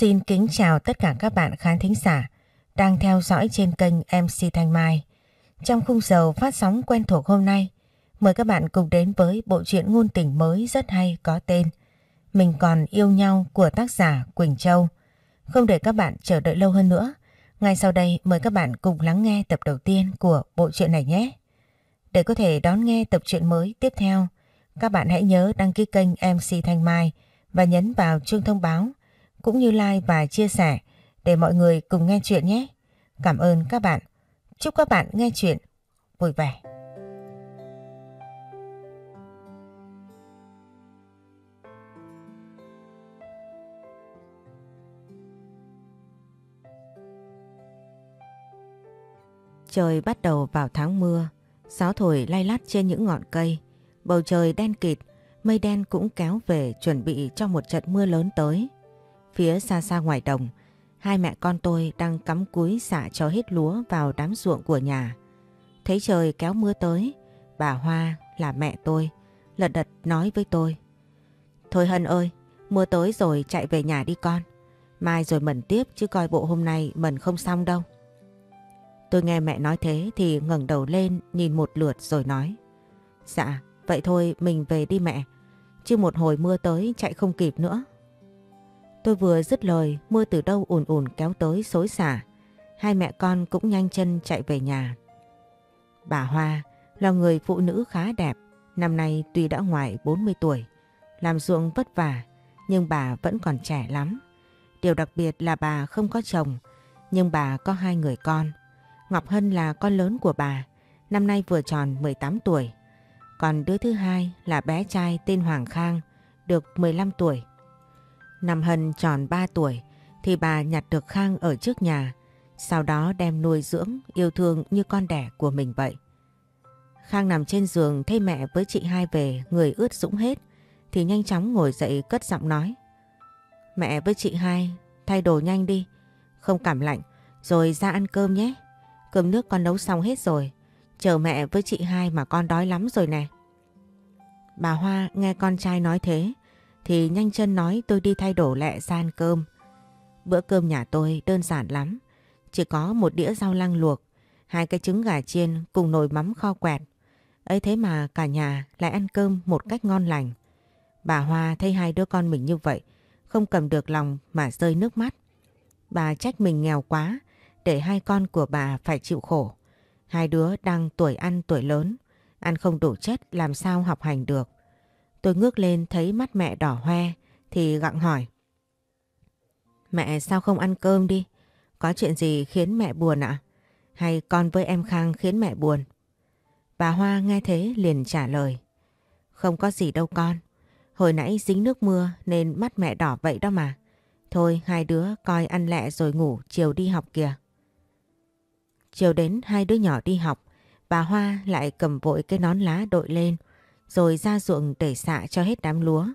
Xin kính chào tất cả các bạn khán thính giả đang theo dõi trên kênh MC Thanh Mai. Trong khung giờ phát sóng quen thuộc hôm nay, mời các bạn cùng đến với bộ truyện ngôn tình mới rất hay có tên Mình còn yêu nhau của tác giả Quỳnh Châu. Không để các bạn chờ đợi lâu hơn nữa, ngay sau đây mời các bạn cùng lắng nghe tập đầu tiên của bộ truyện này nhé. Để có thể đón nghe tập truyện mới tiếp theo, các bạn hãy nhớ đăng ký kênh MC Thanh Mai và nhấn vào chuông thông báo cũng như like và chia sẻ để mọi người cùng nghe chuyện nhé. Cảm ơn các bạn. Chúc các bạn nghe chuyện vui vẻ. Trời bắt đầu vào tháng mưa, gió thổi lay lắt trên những ngọn cây, bầu trời đen kịt, mây đen cũng kéo về chuẩn bị cho một trận mưa lớn tới. Phía xa xa ngoài đồng, hai mẹ con tôi đang cắm cúi xả cho hết lúa vào đám ruộng của nhà. Thấy trời kéo mưa tới, bà Hoa là mẹ tôi, lật đật nói với tôi. Thôi Hân ơi, mưa tới rồi chạy về nhà đi con. Mai rồi mẩn tiếp chứ coi bộ hôm nay mẩn không xong đâu. Tôi nghe mẹ nói thế thì ngẩng đầu lên nhìn một lượt rồi nói. Dạ, vậy thôi mình về đi mẹ. Chứ một hồi mưa tới chạy không kịp nữa. Tôi vừa dứt lời, mưa từ đâu ùn ùn kéo tới xối xả. Hai mẹ con cũng nhanh chân chạy về nhà. Bà Hoa là người phụ nữ khá đẹp, năm nay tuy đã ngoài 40 tuổi, làm ruộng vất vả, nhưng bà vẫn còn trẻ lắm. Điều đặc biệt là bà không có chồng, nhưng bà có hai người con. Ngọc Hân là con lớn của bà, năm nay vừa tròn 18 tuổi. Còn đứa thứ hai là bé trai tên Hoàng Khang, được 15 tuổi. Năm Hân tròn 3 tuổi thì bà nhặt được Khang ở trước nhà, sau đó đem nuôi dưỡng, yêu thương như con đẻ của mình vậy. Khang nằm trên giường thấy mẹ với chị hai về người ướt sũng hết thì nhanh chóng ngồi dậy cất giọng nói. Mẹ với chị hai thay đồ nhanh đi, không cảm lạnh rồi ra ăn cơm nhé. Cơm nước con nấu xong hết rồi, chờ mẹ với chị hai mà con đói lắm rồi nè. Bà Hoa nghe con trai nói thế thì nhanh chân nói tôi đi thay đổ lẹ ra ăn cơm. Bữa cơm nhà tôi đơn giản lắm, chỉ có một đĩa rau lăng luộc, hai cái trứng gà chiên cùng nồi mắm kho quẹt. ấy thế mà cả nhà lại ăn cơm một cách ngon lành. Bà Hoa thấy hai đứa con mình như vậy, không cầm được lòng mà rơi nước mắt. Bà trách mình nghèo quá, để hai con của bà phải chịu khổ. Hai đứa đang tuổi ăn tuổi lớn, ăn không đủ chất làm sao học hành được. Tôi ngước lên thấy mắt mẹ đỏ hoe thì gặng hỏi. Mẹ sao không ăn cơm đi? Có chuyện gì khiến mẹ buồn ạ? Hay con với em Khang khiến mẹ buồn? Bà Hoa nghe thế liền trả lời. Không có gì đâu con. Hồi nãy dính nước mưa nên mắt mẹ đỏ vậy đó mà. Thôi hai đứa coi ăn lẹ rồi ngủ chiều đi học kìa. Chiều đến hai đứa nhỏ đi học, bà Hoa lại cầm vội cái nón lá đội lên rồi ra ruộng để xạ cho hết đám lúa.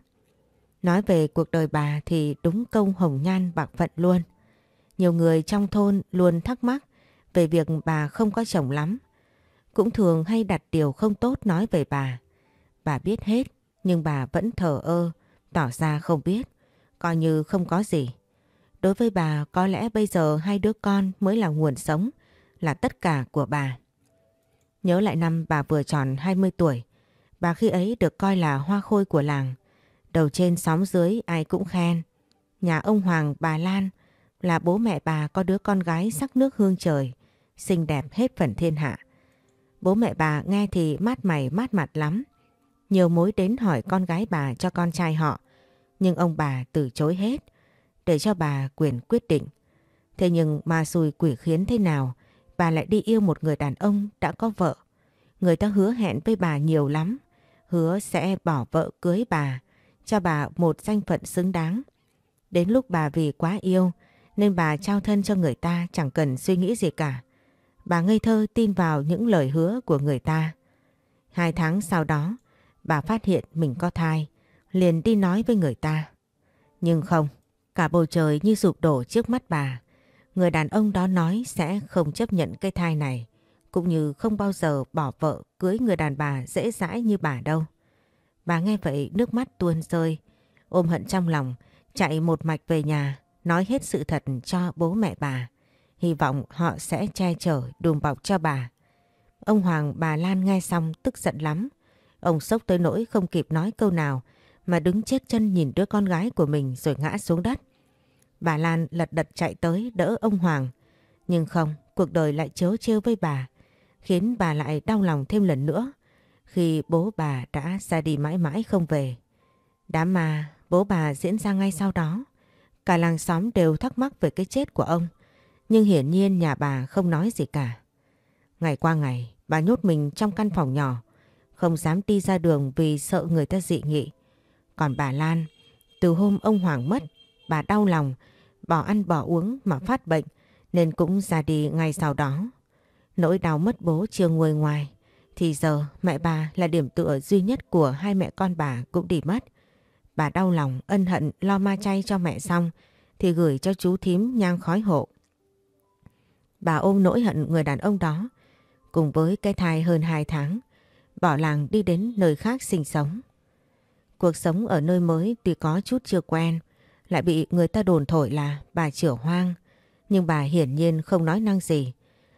Nói về cuộc đời bà thì đúng công hồng nhan bạc phận luôn. Nhiều người trong thôn luôn thắc mắc về việc bà không có chồng lắm. Cũng thường hay đặt điều không tốt nói về bà. Bà biết hết nhưng bà vẫn thờ ơ, tỏ ra không biết, coi như không có gì. Đối với bà có lẽ bây giờ hai đứa con mới là nguồn sống, là tất cả của bà. Nhớ lại năm bà vừa tròn 20 tuổi, Bà khi ấy được coi là hoa khôi của làng. Đầu trên xóm dưới ai cũng khen. Nhà ông Hoàng bà Lan là bố mẹ bà có đứa con gái sắc nước hương trời, xinh đẹp hết phần thiên hạ. Bố mẹ bà nghe thì mát mày mát mặt lắm. Nhiều mối đến hỏi con gái bà cho con trai họ, nhưng ông bà từ chối hết, để cho bà quyền quyết định. Thế nhưng mà xùi quỷ khiến thế nào, bà lại đi yêu một người đàn ông đã có vợ. Người ta hứa hẹn với bà nhiều lắm, hứa sẽ bỏ vợ cưới bà, cho bà một danh phận xứng đáng. Đến lúc bà vì quá yêu nên bà trao thân cho người ta chẳng cần suy nghĩ gì cả. Bà ngây thơ tin vào những lời hứa của người ta. Hai tháng sau đó, bà phát hiện mình có thai, liền đi nói với người ta. Nhưng không, cả bầu trời như sụp đổ trước mắt bà. Người đàn ông đó nói sẽ không chấp nhận cái thai này cũng như không bao giờ bỏ vợ cưới người đàn bà dễ dãi như bà đâu. Bà nghe vậy nước mắt tuôn rơi, ôm hận trong lòng, chạy một mạch về nhà, nói hết sự thật cho bố mẹ bà. Hy vọng họ sẽ che chở đùm bọc cho bà. Ông Hoàng bà Lan nghe xong tức giận lắm. Ông sốc tới nỗi không kịp nói câu nào mà đứng chết chân nhìn đứa con gái của mình rồi ngã xuống đất. Bà Lan lật đật chạy tới đỡ ông Hoàng. Nhưng không, cuộc đời lại chớ trêu với bà, khiến bà lại đau lòng thêm lần nữa khi bố bà đã ra đi mãi mãi không về. Đám mà bố bà diễn ra ngay sau đó. Cả làng xóm đều thắc mắc về cái chết của ông. Nhưng hiển nhiên nhà bà không nói gì cả. Ngày qua ngày, bà nhốt mình trong căn phòng nhỏ, không dám đi ra đường vì sợ người ta dị nghị. Còn bà Lan, từ hôm ông Hoàng mất, bà đau lòng, bỏ ăn bỏ uống mà phát bệnh, nên cũng ra đi ngay sau đó. Nỗi đau mất bố chưa nguôi ngoài, thì giờ mẹ bà là điểm tựa duy nhất của hai mẹ con bà cũng đi mất. Bà đau lòng ân hận lo ma chay cho mẹ xong thì gửi cho chú thím nhang khói hộ. Bà ôm nỗi hận người đàn ông đó cùng với cái thai hơn 2 tháng bỏ làng đi đến nơi khác sinh sống. Cuộc sống ở nơi mới tuy có chút chưa quen lại bị người ta đồn thổi là bà chửa hoang nhưng bà hiển nhiên không nói năng gì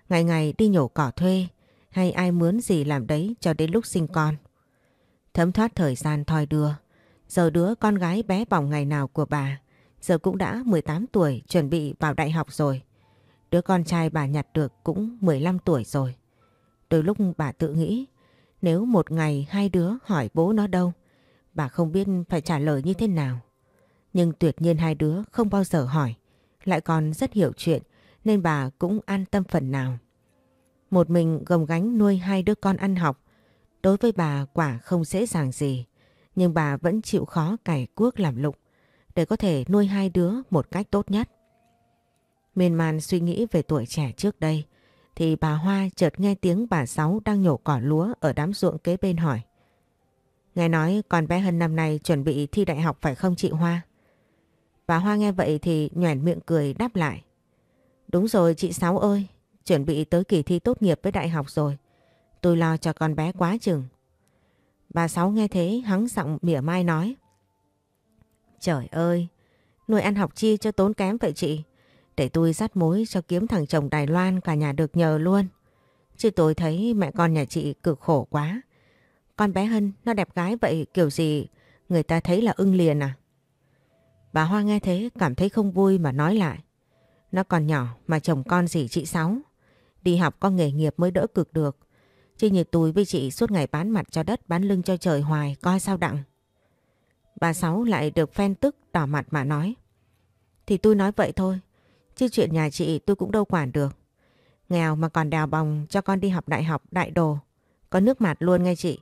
ngày ngày đi nhổ cỏ thuê, hay ai mướn gì làm đấy cho đến lúc sinh con. Thấm thoát thời gian thoi đưa, Giờ đứa con gái bé bỏng ngày nào của bà, giờ cũng đã 18 tuổi, chuẩn bị vào đại học rồi. Đứa con trai bà nhặt được cũng 15 tuổi rồi. Đôi lúc bà tự nghĩ, nếu một ngày hai đứa hỏi bố nó đâu, bà không biết phải trả lời như thế nào. Nhưng tuyệt nhiên hai đứa không bao giờ hỏi, lại còn rất hiểu chuyện nên bà cũng an tâm phần nào. Một mình gồng gánh nuôi hai đứa con ăn học, đối với bà quả không dễ dàng gì, nhưng bà vẫn chịu khó cày cuốc làm lụng để có thể nuôi hai đứa một cách tốt nhất. Miên man suy nghĩ về tuổi trẻ trước đây, thì bà Hoa chợt nghe tiếng bà Sáu đang nhổ cỏ lúa ở đám ruộng kế bên hỏi. Nghe nói con bé Hân năm nay chuẩn bị thi đại học phải không chị Hoa? Bà Hoa nghe vậy thì nhoẻn miệng cười đáp lại. Đúng rồi chị Sáu ơi, chuẩn bị tới kỳ thi tốt nghiệp với đại học rồi. Tôi lo cho con bé quá chừng. Bà Sáu nghe thế hắng giọng mỉa mai nói. Trời ơi, nuôi ăn học chi cho tốn kém vậy chị. Để tôi dắt mối cho kiếm thằng chồng Đài Loan cả nhà được nhờ luôn. Chứ tôi thấy mẹ con nhà chị cực khổ quá. Con bé Hân nó đẹp gái vậy kiểu gì người ta thấy là ưng liền à? Bà Hoa nghe thế cảm thấy không vui mà nói lại. Nó còn nhỏ mà chồng con gì chị Sáu. Đi học có nghề nghiệp mới đỡ cực được. Chứ như tôi với chị suốt ngày bán mặt cho đất, bán lưng cho trời hoài, coi sao đặng. Bà Sáu lại được phen tức, đỏ mặt mà nói. Thì tôi nói vậy thôi. Chứ chuyện nhà chị tôi cũng đâu quản được. Nghèo mà còn đào bòng cho con đi học đại học, đại đồ. Có nước mặt luôn nghe chị.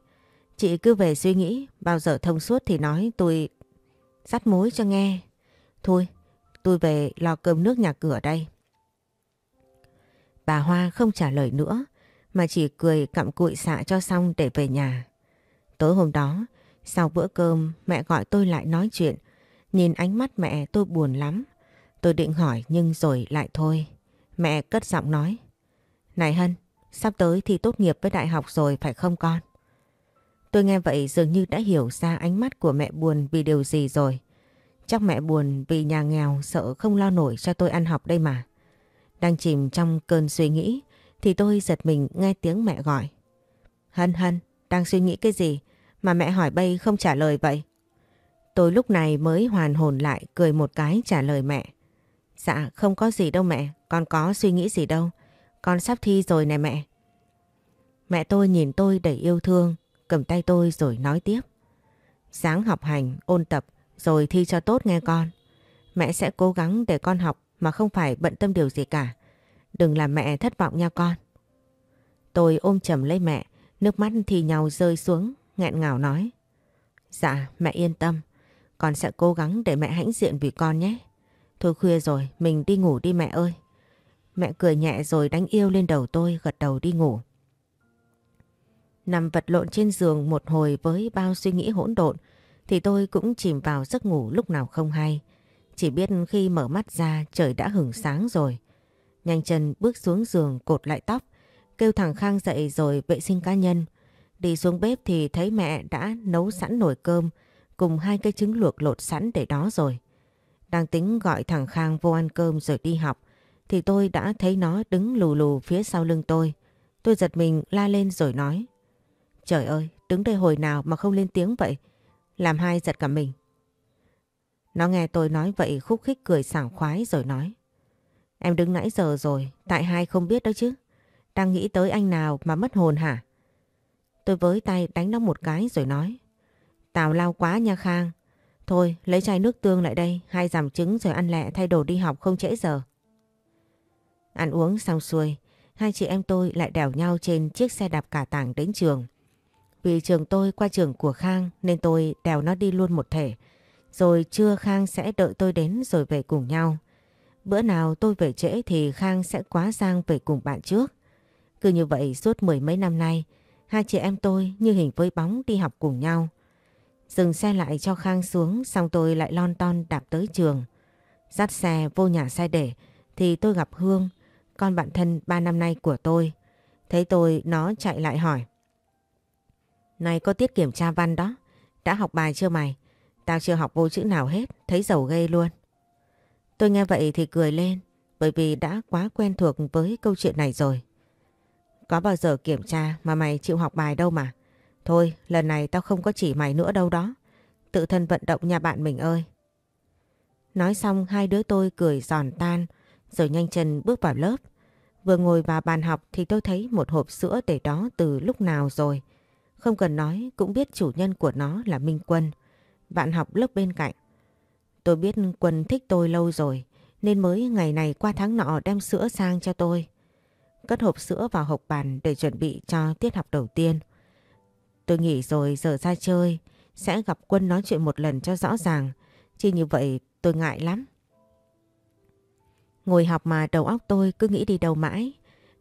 Chị cứ về suy nghĩ, bao giờ thông suốt thì nói tôi dắt mối cho nghe. Thôi tôi về lo cơm nước nhà cửa đây. Bà Hoa không trả lời nữa mà chỉ cười cặm cụi xạ cho xong để về nhà. Tối hôm đó, sau bữa cơm mẹ gọi tôi lại nói chuyện. Nhìn ánh mắt mẹ tôi buồn lắm. Tôi định hỏi nhưng rồi lại thôi. Mẹ cất giọng nói. Này Hân, sắp tới thì tốt nghiệp với đại học rồi phải không con? Tôi nghe vậy dường như đã hiểu ra ánh mắt của mẹ buồn vì điều gì rồi. Chắc mẹ buồn vì nhà nghèo sợ không lo nổi cho tôi ăn học đây mà. Đang chìm trong cơn suy nghĩ thì tôi giật mình nghe tiếng mẹ gọi. Hân hân, đang suy nghĩ cái gì mà mẹ hỏi bay không trả lời vậy? Tôi lúc này mới hoàn hồn lại cười một cái trả lời mẹ. Dạ không có gì đâu mẹ, con có suy nghĩ gì đâu. Con sắp thi rồi nè mẹ. Mẹ tôi nhìn tôi đầy yêu thương, cầm tay tôi rồi nói tiếp. Sáng học hành, ôn tập, rồi thi cho tốt nghe con. Mẹ sẽ cố gắng để con học mà không phải bận tâm điều gì cả. Đừng làm mẹ thất vọng nha con. Tôi ôm chầm lấy mẹ, nước mắt thì nhau rơi xuống, nghẹn ngào nói. Dạ, mẹ yên tâm. Con sẽ cố gắng để mẹ hãnh diện vì con nhé. Thôi khuya rồi, mình đi ngủ đi mẹ ơi. Mẹ cười nhẹ rồi đánh yêu lên đầu tôi gật đầu đi ngủ. Nằm vật lộn trên giường một hồi với bao suy nghĩ hỗn độn thì tôi cũng chìm vào giấc ngủ lúc nào không hay. Chỉ biết khi mở mắt ra trời đã hửng sáng rồi. Nhanh chân bước xuống giường cột lại tóc, kêu thằng Khang dậy rồi vệ sinh cá nhân. Đi xuống bếp thì thấy mẹ đã nấu sẵn nồi cơm cùng hai cây trứng luộc lột sẵn để đó rồi. Đang tính gọi thằng Khang vô ăn cơm rồi đi học thì tôi đã thấy nó đứng lù lù phía sau lưng tôi. Tôi giật mình la lên rồi nói. Trời ơi, đứng đây hồi nào mà không lên tiếng vậy? Làm hai giật cả mình. Nó nghe tôi nói vậy khúc khích cười sảng khoái rồi nói. Em đứng nãy giờ rồi, tại hai không biết đó chứ. Đang nghĩ tới anh nào mà mất hồn hả? Tôi với tay đánh nó một cái rồi nói. Tào lao quá nha Khang. Thôi lấy chai nước tương lại đây, hai giảm trứng rồi ăn lẹ thay đồ đi học không trễ giờ. Ăn uống xong xuôi, hai chị em tôi lại đèo nhau trên chiếc xe đạp cả tảng đến trường. Vì trường tôi qua trường của Khang nên tôi đèo nó đi luôn một thể. Rồi trưa Khang sẽ đợi tôi đến rồi về cùng nhau. Bữa nào tôi về trễ thì Khang sẽ quá sang về cùng bạn trước. Cứ như vậy suốt mười mấy năm nay, hai chị em tôi như hình với bóng đi học cùng nhau. Dừng xe lại cho Khang xuống xong tôi lại lon ton đạp tới trường. Dắt xe vô nhà xe để thì tôi gặp Hương, con bạn thân ba năm nay của tôi. Thấy tôi nó chạy lại hỏi. Này có tiết kiểm tra văn đó, đã học bài chưa mày? Tao chưa học vô chữ nào hết, thấy giàu ghê luôn. Tôi nghe vậy thì cười lên, bởi vì đã quá quen thuộc với câu chuyện này rồi. Có bao giờ kiểm tra mà mày chịu học bài đâu mà. Thôi, lần này tao không có chỉ mày nữa đâu đó. Tự thân vận động nhà bạn mình ơi. Nói xong hai đứa tôi cười giòn tan, rồi nhanh chân bước vào lớp. Vừa ngồi vào bàn học thì tôi thấy một hộp sữa để đó từ lúc nào rồi. Không cần nói cũng biết chủ nhân của nó là Minh Quân, bạn học lớp bên cạnh. Tôi biết Quân thích tôi lâu rồi nên mới ngày này qua tháng nọ đem sữa sang cho tôi. Cất hộp sữa vào hộp bàn để chuẩn bị cho tiết học đầu tiên. Tôi nghỉ rồi giờ ra chơi sẽ gặp Quân nói chuyện một lần cho rõ ràng. Chỉ như vậy tôi ngại lắm. Ngồi học mà đầu óc tôi cứ nghĩ đi đâu mãi.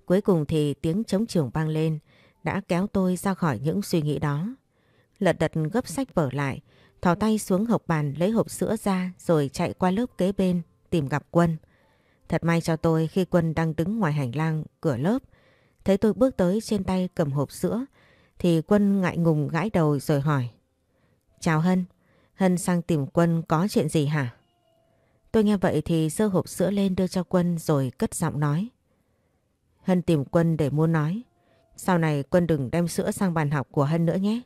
Cuối cùng thì tiếng chống trường vang lên đã kéo tôi ra khỏi những suy nghĩ đó. Lật đật gấp sách vở lại, thò tay xuống hộp bàn lấy hộp sữa ra rồi chạy qua lớp kế bên tìm gặp Quân. Thật may cho tôi khi Quân đang đứng ngoài hành lang cửa lớp. Thấy tôi bước tới trên tay cầm hộp sữa thì Quân ngại ngùng gãi đầu rồi hỏi. Chào Hân, Hân sang tìm Quân có chuyện gì hả? Tôi nghe vậy thì dơ hộp sữa lên đưa cho Quân rồi cất giọng nói. Hân tìm Quân để muốn nói. Sau này Quân đừng đem sữa sang bàn học của Hân nữa nhé.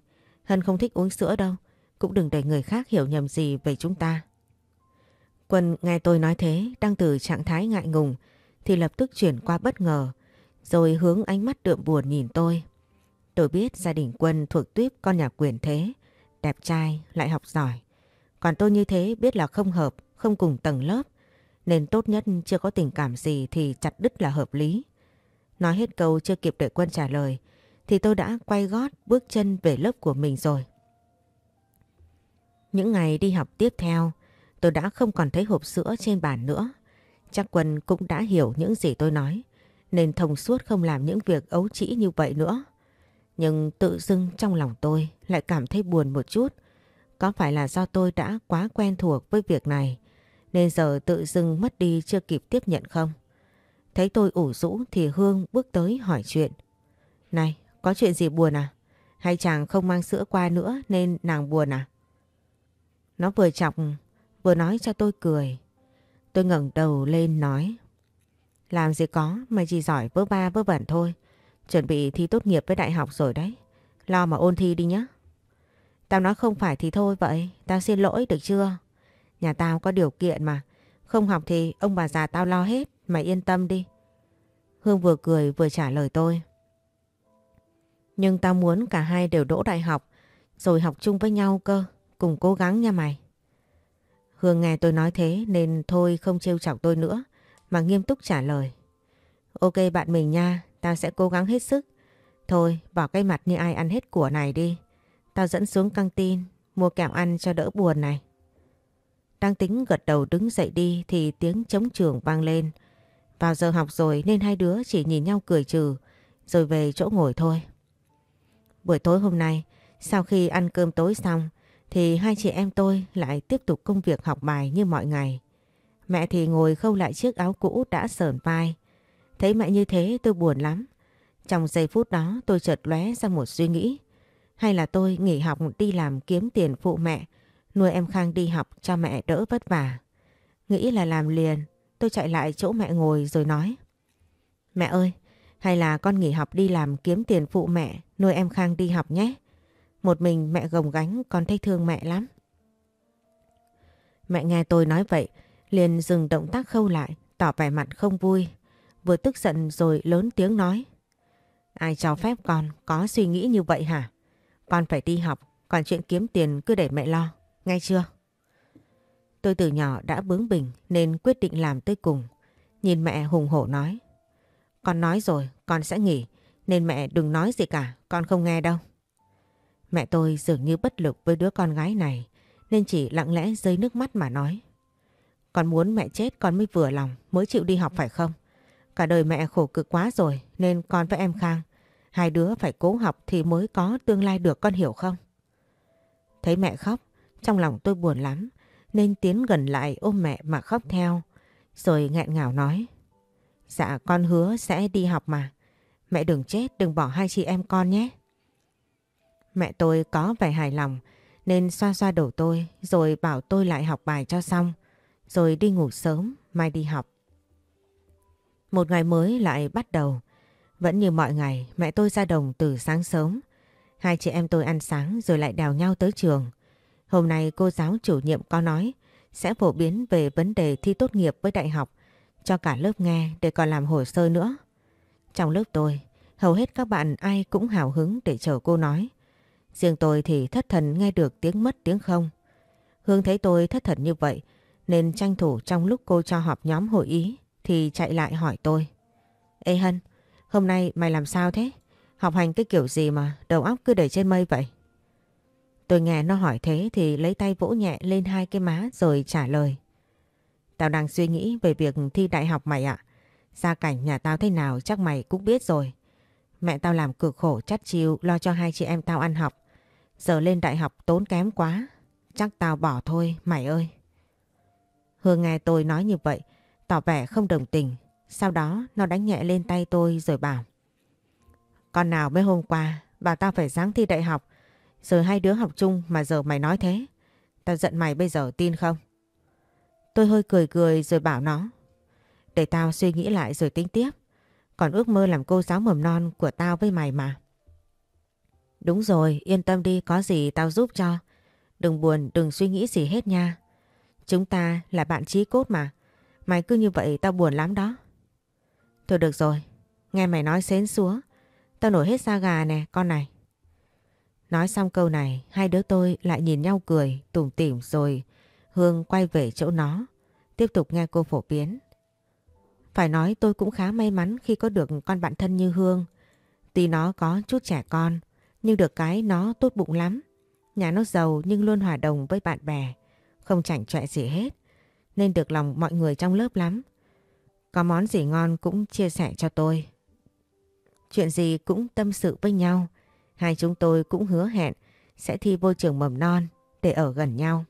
Hân không thích uống sữa đâu. Cũng đừng để người khác hiểu nhầm gì về chúng ta. Quân nghe tôi nói thế, đang từ trạng thái ngại ngùng, thì lập tức chuyển qua bất ngờ, rồi hướng ánh mắt đượm buồn nhìn tôi. Tôi biết gia đình Quân thuộc tuyếp con nhà quyền thế, đẹp trai, lại học giỏi. Còn tôi như thế biết là không hợp, không cùng tầng lớp, nên tốt nhất chưa có tình cảm gì thì chặt đứt là hợp lý. Nói hết câu chưa kịp đợi Quân trả lời, thì tôi đã quay gót bước chân về lớp của mình rồi. Những ngày đi học tiếp theo, tôi đã không còn thấy hộp sữa trên bàn nữa. Chắc Quân cũng đã hiểu những gì tôi nói, nên thông suốt không làm những việc ấu trĩ như vậy nữa. Nhưng tự dưng trong lòng tôi lại cảm thấy buồn một chút. Có phải là do tôi đã quá quen thuộc với việc này, nên giờ tự dưng mất đi chưa kịp tiếp nhận không? Thấy tôi ủ rũ thì Hương bước tới hỏi chuyện. Này, có chuyện gì buồn à? Hay chàng không mang sữa qua nữa nên nàng buồn à? Nó vừa chọc vừa nói cho tôi cười. Tôi ngẩng đầu lên nói. Làm gì có, mày chỉ giỏi vớ ba vớ vẩn thôi. Chuẩn bị thi tốt nghiệp với đại học rồi đấy. Lo mà ôn thi đi nhé. Tao nói không phải thì thôi vậy, tao xin lỗi được chưa? Nhà tao có điều kiện mà. Không học thì ông bà già tao lo hết, mày yên tâm đi. Hương vừa cười vừa trả lời tôi. Nhưng tao muốn cả hai đều đỗ đại học, rồi học chung với nhau cơ, cùng cố gắng nha mày. Hương nghe tôi nói thế nên thôi không trêu chọc tôi nữa, mà nghiêm túc trả lời. Ok bạn mình nha, tao sẽ cố gắng hết sức. Thôi, bỏ cái mặt như ai ăn hết của này đi. Tao dẫn xuống căng tin, mua kẹo ăn cho đỡ buồn này. Đang tính gật đầu đứng dậy đi thì tiếng chống trường vang lên. Vào giờ học rồi nên hai đứa chỉ nhìn nhau cười trừ, rồi về chỗ ngồi thôi. Buổi tối hôm nay, sau khi ăn cơm tối xong, thì hai chị em tôi lại tiếp tục công việc học bài như mọi ngày. Mẹ thì ngồi khâu lại chiếc áo cũ đã sờn vai. Thấy mẹ như thế tôi buồn lắm. Trong giây phút đó tôi chợt lóe ra một suy nghĩ. Hay là tôi nghỉ học đi làm kiếm tiền phụ mẹ, nuôi em Khang đi học cho mẹ đỡ vất vả. Nghĩ là làm liền, tôi chạy lại chỗ mẹ ngồi rồi nói. Mẹ ơi, hay là con nghỉ học đi làm kiếm tiền phụ mẹ, nuôi em Khang đi học nhé. Một mình mẹ gồng gánh con thấy thương mẹ lắm. Mẹ nghe tôi nói vậy, liền dừng động tác khâu lại, tỏ vẻ mặt không vui. Vừa tức giận rồi lớn tiếng nói. Ai cho phép con có suy nghĩ như vậy hả? Con phải đi học, còn chuyện kiếm tiền cứ để mẹ lo, nghe chưa? Tôi từ nhỏ đã bướng bỉnh nên quyết định làm tới cùng. Nhìn mẹ hùng hổ nói. Con nói rồi, con sẽ nghỉ, nên mẹ đừng nói gì cả, con không nghe đâu. Mẹ tôi dường như bất lực với đứa con gái này, nên chỉ lặng lẽ rơi nước mắt mà nói. Con muốn mẹ chết con mới vừa lòng, mới chịu đi học phải không? Cả đời mẹ khổ cực quá rồi, nên con với em Khang, hai đứa phải cố học thì mới có tương lai được con hiểu không? Thấy mẹ khóc, trong lòng tôi buồn lắm, nên tiến gần lại ôm mẹ mà khóc theo, rồi nghẹn ngào nói. Dạ con hứa sẽ đi học mà. Mẹ đừng chết, đừng bỏ hai chị em con nhé. Mẹ tôi có vẻ hài lòng nên xoa xoa đầu tôi rồi bảo tôi lại học bài cho xong. Rồi đi ngủ sớm, mai đi học. Một ngày mới lại bắt đầu. Vẫn như mọi ngày, mẹ tôi ra đồng từ sáng sớm. Hai chị em tôi ăn sáng rồi lại đèo nhau tới trường. Hôm nay cô giáo chủ nhiệm có nói sẽ phổ biến về vấn đề thi tốt nghiệp với đại học cho cả lớp nghe để còn làm hồ sơ nữa. Trong lớp tôi, hầu hết các bạn ai cũng hào hứng để chờ cô nói. Riêng tôi thì thất thần nghe được tiếng mất tiếng không. Hương thấy tôi thất thần như vậy nên tranh thủ trong lúc cô cho họp nhóm hội ý thì chạy lại hỏi tôi. Ê Hân, hôm nay mày làm sao thế? Học hành cái kiểu gì mà đầu óc cứ để trên mây vậy? Tôi nghe nó hỏi thế thì lấy tay vỗ nhẹ lên hai cái má rồi trả lời. Tao đang suy nghĩ về việc thi đại học mày ạ. Gia cảnh nhà tao thế nào chắc mày cũng biết rồi. Mẹ tao làm cực khổ chắt chiu lo cho hai chị em tao ăn học. Giờ lên đại học tốn kém quá. Chắc tao bỏ thôi mày ơi. Hương nghe tôi nói như vậy, tỏ vẻ không đồng tình. Sau đó nó đánh nhẹ lên tay tôi rồi bảo. Con nào mấy hôm qua bảo tao phải dáng thi đại học. Rồi hai đứa học chung mà giờ mày nói thế. Tao giận mày bây giờ tin không? Tôi hơi cười cười rồi bảo nó. Để tao suy nghĩ lại rồi tính tiếp. Còn ước mơ làm cô giáo mầm non của tao với mày mà. Đúng rồi, yên tâm đi, có gì tao giúp cho. Đừng buồn, đừng suy nghĩ gì hết nha. Chúng ta là bạn chí cốt mà. Mày cứ như vậy tao buồn lắm đó. Thôi được rồi, nghe mày nói xến xúa. Tao nổi hết da gà nè, con này. Nói xong câu này, hai đứa tôi lại nhìn nhau cười, tủm tỉm rồi Hương quay về chỗ nó, tiếp tục nghe cô phổ biến. Phải nói tôi cũng khá may mắn khi có được con bạn thân như Hương. Tuy nó có chút trẻ con, nhưng được cái nó tốt bụng lắm. Nhà nó giàu nhưng luôn hòa đồng với bạn bè, không chảnh chọe gì hết, nên được lòng mọi người trong lớp lắm. Có món gì ngon cũng chia sẻ cho tôi. Chuyện gì cũng tâm sự với nhau, hai chúng tôi cũng hứa hẹn sẽ thi vô trường mầm non để ở gần nhau.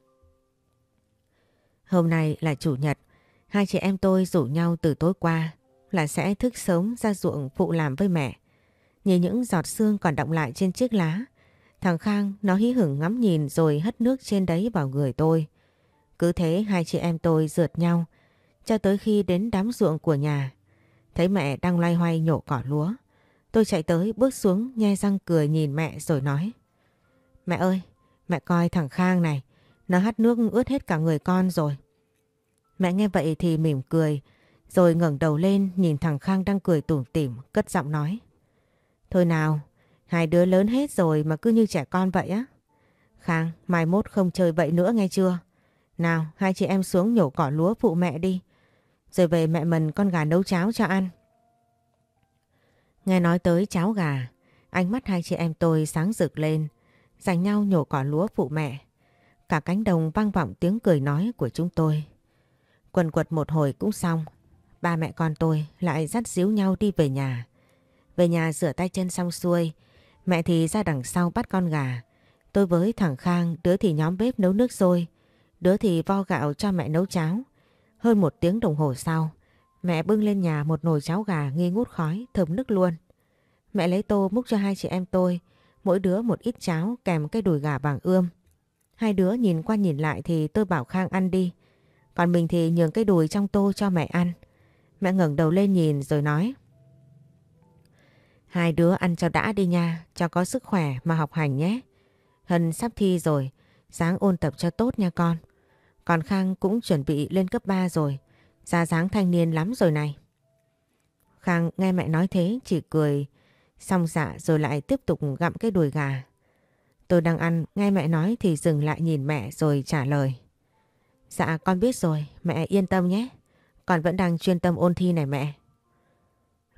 Hôm nay là chủ nhật, hai chị em tôi rủ nhau từ tối qua là sẽ thức sớm ra ruộng phụ làm với mẹ. Nhìn những giọt sương còn động lại trên chiếc lá, thằng Khang nó hí hửng ngắm nhìn rồi hất nước trên đấy vào người tôi. Cứ thế hai chị em tôi rượt nhau cho tới khi đến đám ruộng của nhà. Thấy mẹ đang loay hoay nhổ cỏ lúa. Tôi chạy tới bước xuống nhe răng cười nhìn mẹ rồi nói. Mẹ ơi, mẹ coi thằng Khang này, nó hắt nước ướt hết cả người con rồi. Mẹ nghe vậy thì mỉm cười, rồi ngẩng đầu lên nhìn thằng Khang đang cười tủm tỉm, cất giọng nói. Thôi nào, hai đứa lớn hết rồi mà cứ như trẻ con vậy á. Khang, mai mốt không chơi vậy nữa nghe chưa? Nào, hai chị em xuống nhổ cỏ lúa phụ mẹ đi. Rồi về mẹ mần con gà nấu cháo cho ăn. Nghe nói tới cháo gà, ánh mắt hai chị em tôi sáng rực lên, dành nhau nhổ cỏ lúa phụ mẹ. Cả cánh đồng vang vọng tiếng cười nói của chúng tôi. Quần quật một hồi cũng xong. Ba mẹ con tôi lại dắt díu nhau đi về nhà. Về nhà rửa tay chân xong xuôi. Mẹ thì ra đằng sau bắt con gà. Tôi với thằng Khang, đứa thì nhóm bếp nấu nước sôi. Đứa thì vo gạo cho mẹ nấu cháo. Hơn một tiếng đồng hồ sau, mẹ bưng lên nhà một nồi cháo gà nghi ngút khói, thơm nức luôn. Mẹ lấy tô múc cho hai chị em tôi, mỗi đứa một ít cháo kèm cái đùi gà vàng ươm. Hai đứa nhìn qua nhìn lại thì tôi bảo Khang ăn đi. Còn mình thì nhường cái đùi trong tô cho mẹ ăn. Mẹ ngẩng đầu lên nhìn rồi nói. Hai đứa ăn cho đã đi nha, cho có sức khỏe mà học hành nhé. Hân sắp thi rồi, sáng ôn tập cho tốt nha con. Còn Khang cũng chuẩn bị lên cấp 3 rồi, ra dáng thanh niên lắm rồi này. Khang nghe mẹ nói thế chỉ cười, xong dạ rồi lại tiếp tục gặm cái đùi gà. Tôi đang ăn, nghe mẹ nói thì dừng lại nhìn mẹ rồi trả lời. Dạ con biết rồi, mẹ yên tâm nhé. Con vẫn đang chuyên tâm ôn thi này mẹ.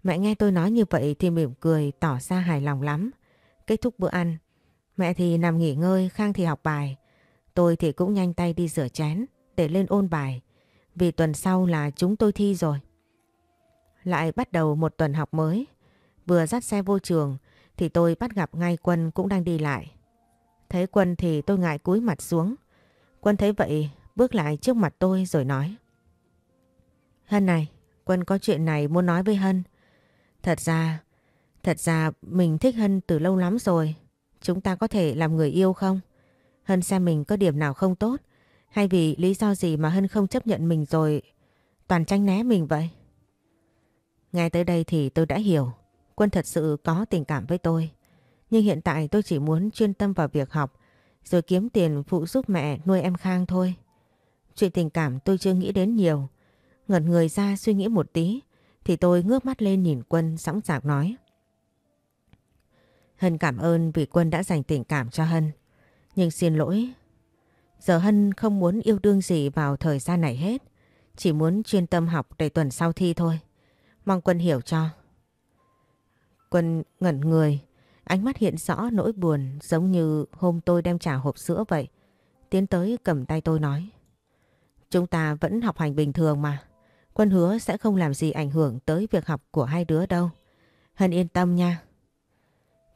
Mẹ nghe tôi nói như vậy thì mỉm cười tỏ ra hài lòng lắm. Kết thúc bữa ăn, mẹ thì nằm nghỉ ngơi, Khang thì học bài. Tôi thì cũng nhanh tay đi rửa chén để lên ôn bài. Vì tuần sau là chúng tôi thi rồi. Lại bắt đầu một tuần học mới. Vừa dắt xe vô trường thì tôi bắt gặp ngay Quân cũng đang đi lại. Thấy Quân thì tôi ngại cúi mặt xuống. Quân thấy vậy bước lại trước mặt tôi rồi nói. Hân này, Quân có chuyện này muốn nói với Hân. Thật ra, thật ra mình thích Hân từ lâu lắm rồi. Chúng ta có thể làm người yêu không? Hân xem mình có điểm nào không tốt hay vì lý do gì mà Hân không chấp nhận mình rồi toàn tranh né mình vậy? Nghe tới đây thì tôi đã hiểu. Quân thật sự có tình cảm với tôi. Nhưng hiện tại tôi chỉ muốn chuyên tâm vào việc học rồi kiếm tiền phụ giúp mẹ nuôi em Khang thôi. Chuyện tình cảm tôi chưa nghĩ đến nhiều. Ngẩn người ra suy nghĩ một tí thì tôi ngước mắt lên nhìn Quân sẵn sàng nói. Hân cảm ơn vì Quân đã dành tình cảm cho Hân. Nhưng xin lỗi, giờ Hân không muốn yêu đương gì vào thời gian này hết. Chỉ muốn chuyên tâm học để tuần sau thi thôi. Mong Quân hiểu cho. Quân ngẩn người, ánh mắt hiện rõ nỗi buồn giống như hôm tôi đem trả hộp sữa vậy. Tiến tới cầm tay tôi nói. Chúng ta vẫn học hành bình thường mà. Quân hứa sẽ không làm gì ảnh hưởng tới việc học của hai đứa đâu. Hân yên tâm nha.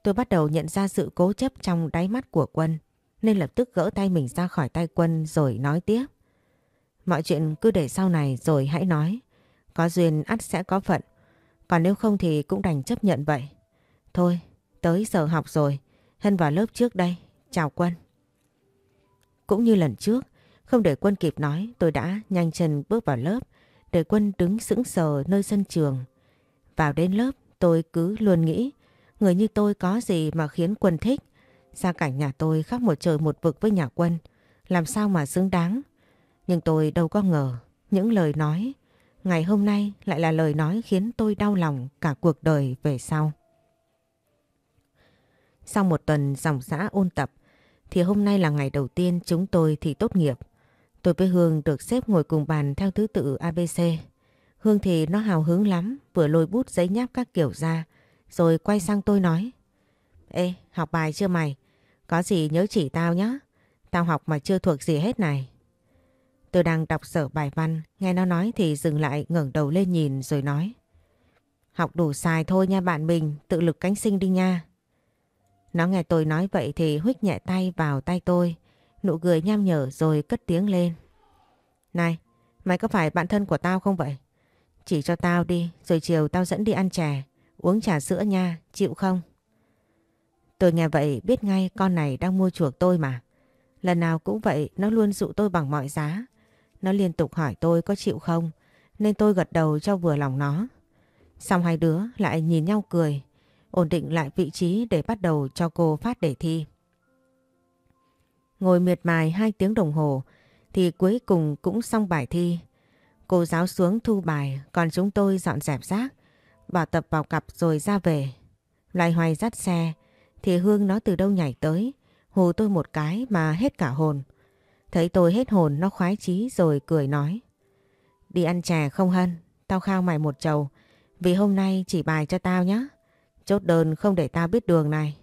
Tôi bắt đầu nhận ra sự cố chấp trong đáy mắt của Quân nên lập tức gỡ tay mình ra khỏi tay Quân rồi nói tiếp. Mọi chuyện cứ để sau này rồi hãy nói. Có duyên ắt sẽ có phận. Còn nếu không thì cũng đành chấp nhận vậy. Thôi, tới giờ học rồi. Hân vào lớp trước đây. Chào Quân. Cũng như lần trước, không để Quân kịp nói tôi đã nhanh chân bước vào lớp để Quân đứng sững sờ nơi sân trường. Vào đến lớp tôi cứ luôn nghĩ người như tôi có gì mà khiến Quân thích. Gia cảnh nhà tôi khác một trời một vực với nhà Quân. Làm sao mà xứng đáng. Nhưng tôi đâu có ngờ những lời nói ngày hôm nay lại là lời nói khiến tôi đau lòng cả cuộc đời về sau. Sau một tuần dòng xã ôn tập thì hôm nay là ngày đầu tiên chúng tôi thì tốt nghiệp. Tôi với Hương được xếp ngồi cùng bàn theo thứ tự ABC. Hương thì nó hào hứng lắm, vừa lôi bút giấy nháp các kiểu ra, rồi quay sang tôi nói. Ê, học bài chưa mày? Có gì nhớ chỉ tao nhé. Tao học mà chưa thuộc gì hết này. Tôi đang đọc sở bài văn, nghe nó nói thì dừng lại ngẩng đầu lên nhìn rồi nói. Học đủ xài thôi nha bạn mình, tự lực cánh sinh đi nha. Nó nghe tôi nói vậy thì huých nhẹ tay vào tay tôi, nụ cười nham nhở rồi cất tiếng lên. Này, mày có phải bạn thân của tao không vậy? Chỉ cho tao đi, rồi chiều tao dẫn đi ăn chè, uống trà sữa nha, chịu không? Tôi nghe vậy biết ngay con này đang mua chuộc tôi mà. Lần nào cũng vậy, nó luôn dụ tôi bằng mọi giá. Nó liên tục hỏi tôi có chịu không, nên tôi gật đầu cho vừa lòng nó. Xong hai đứa lại nhìn nhau cười, ổn định lại vị trí để bắt đầu cho cô phát đề thi. Ngồi miệt mài hai tiếng đồng hồ thì cuối cùng cũng xong bài thi. Cô giáo xuống thu bài còn chúng tôi dọn dẹp rác, bảo tập vào cặp rồi ra về. loay hoài dắt xe thì Hương nó từ đâu nhảy tới, hù tôi một cái mà hết cả hồn. Thấy tôi hết hồn nó khoái chí rồi cười nói. Đi ăn chè không Hân, tao khao mày một chầu vì hôm nay chỉ bài cho tao nhé. Chốt đơn không để tao biết đường này.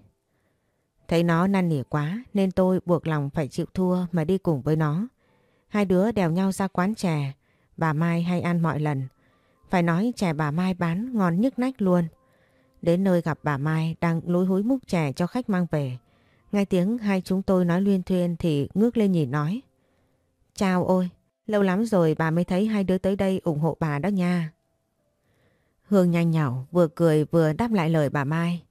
Thấy nó năn nỉ quá nên tôi buộc lòng phải chịu thua mà đi cùng với nó. Hai đứa đèo nhau ra quán chè, bà Mai hay ăn mọi lần. Phải nói chè bà Mai bán ngon nhức nách luôn. Đến nơi gặp bà Mai đang lối húi múc chè cho khách mang về. Nghe tiếng hai chúng tôi nói luyên thuyên thì ngước lên nhìn nói. Chào ôi, lâu lắm rồi bà mới thấy hai đứa tới đây ủng hộ bà đó nha. Hương nhanh nhỏ vừa cười vừa đáp lại lời bà Mai.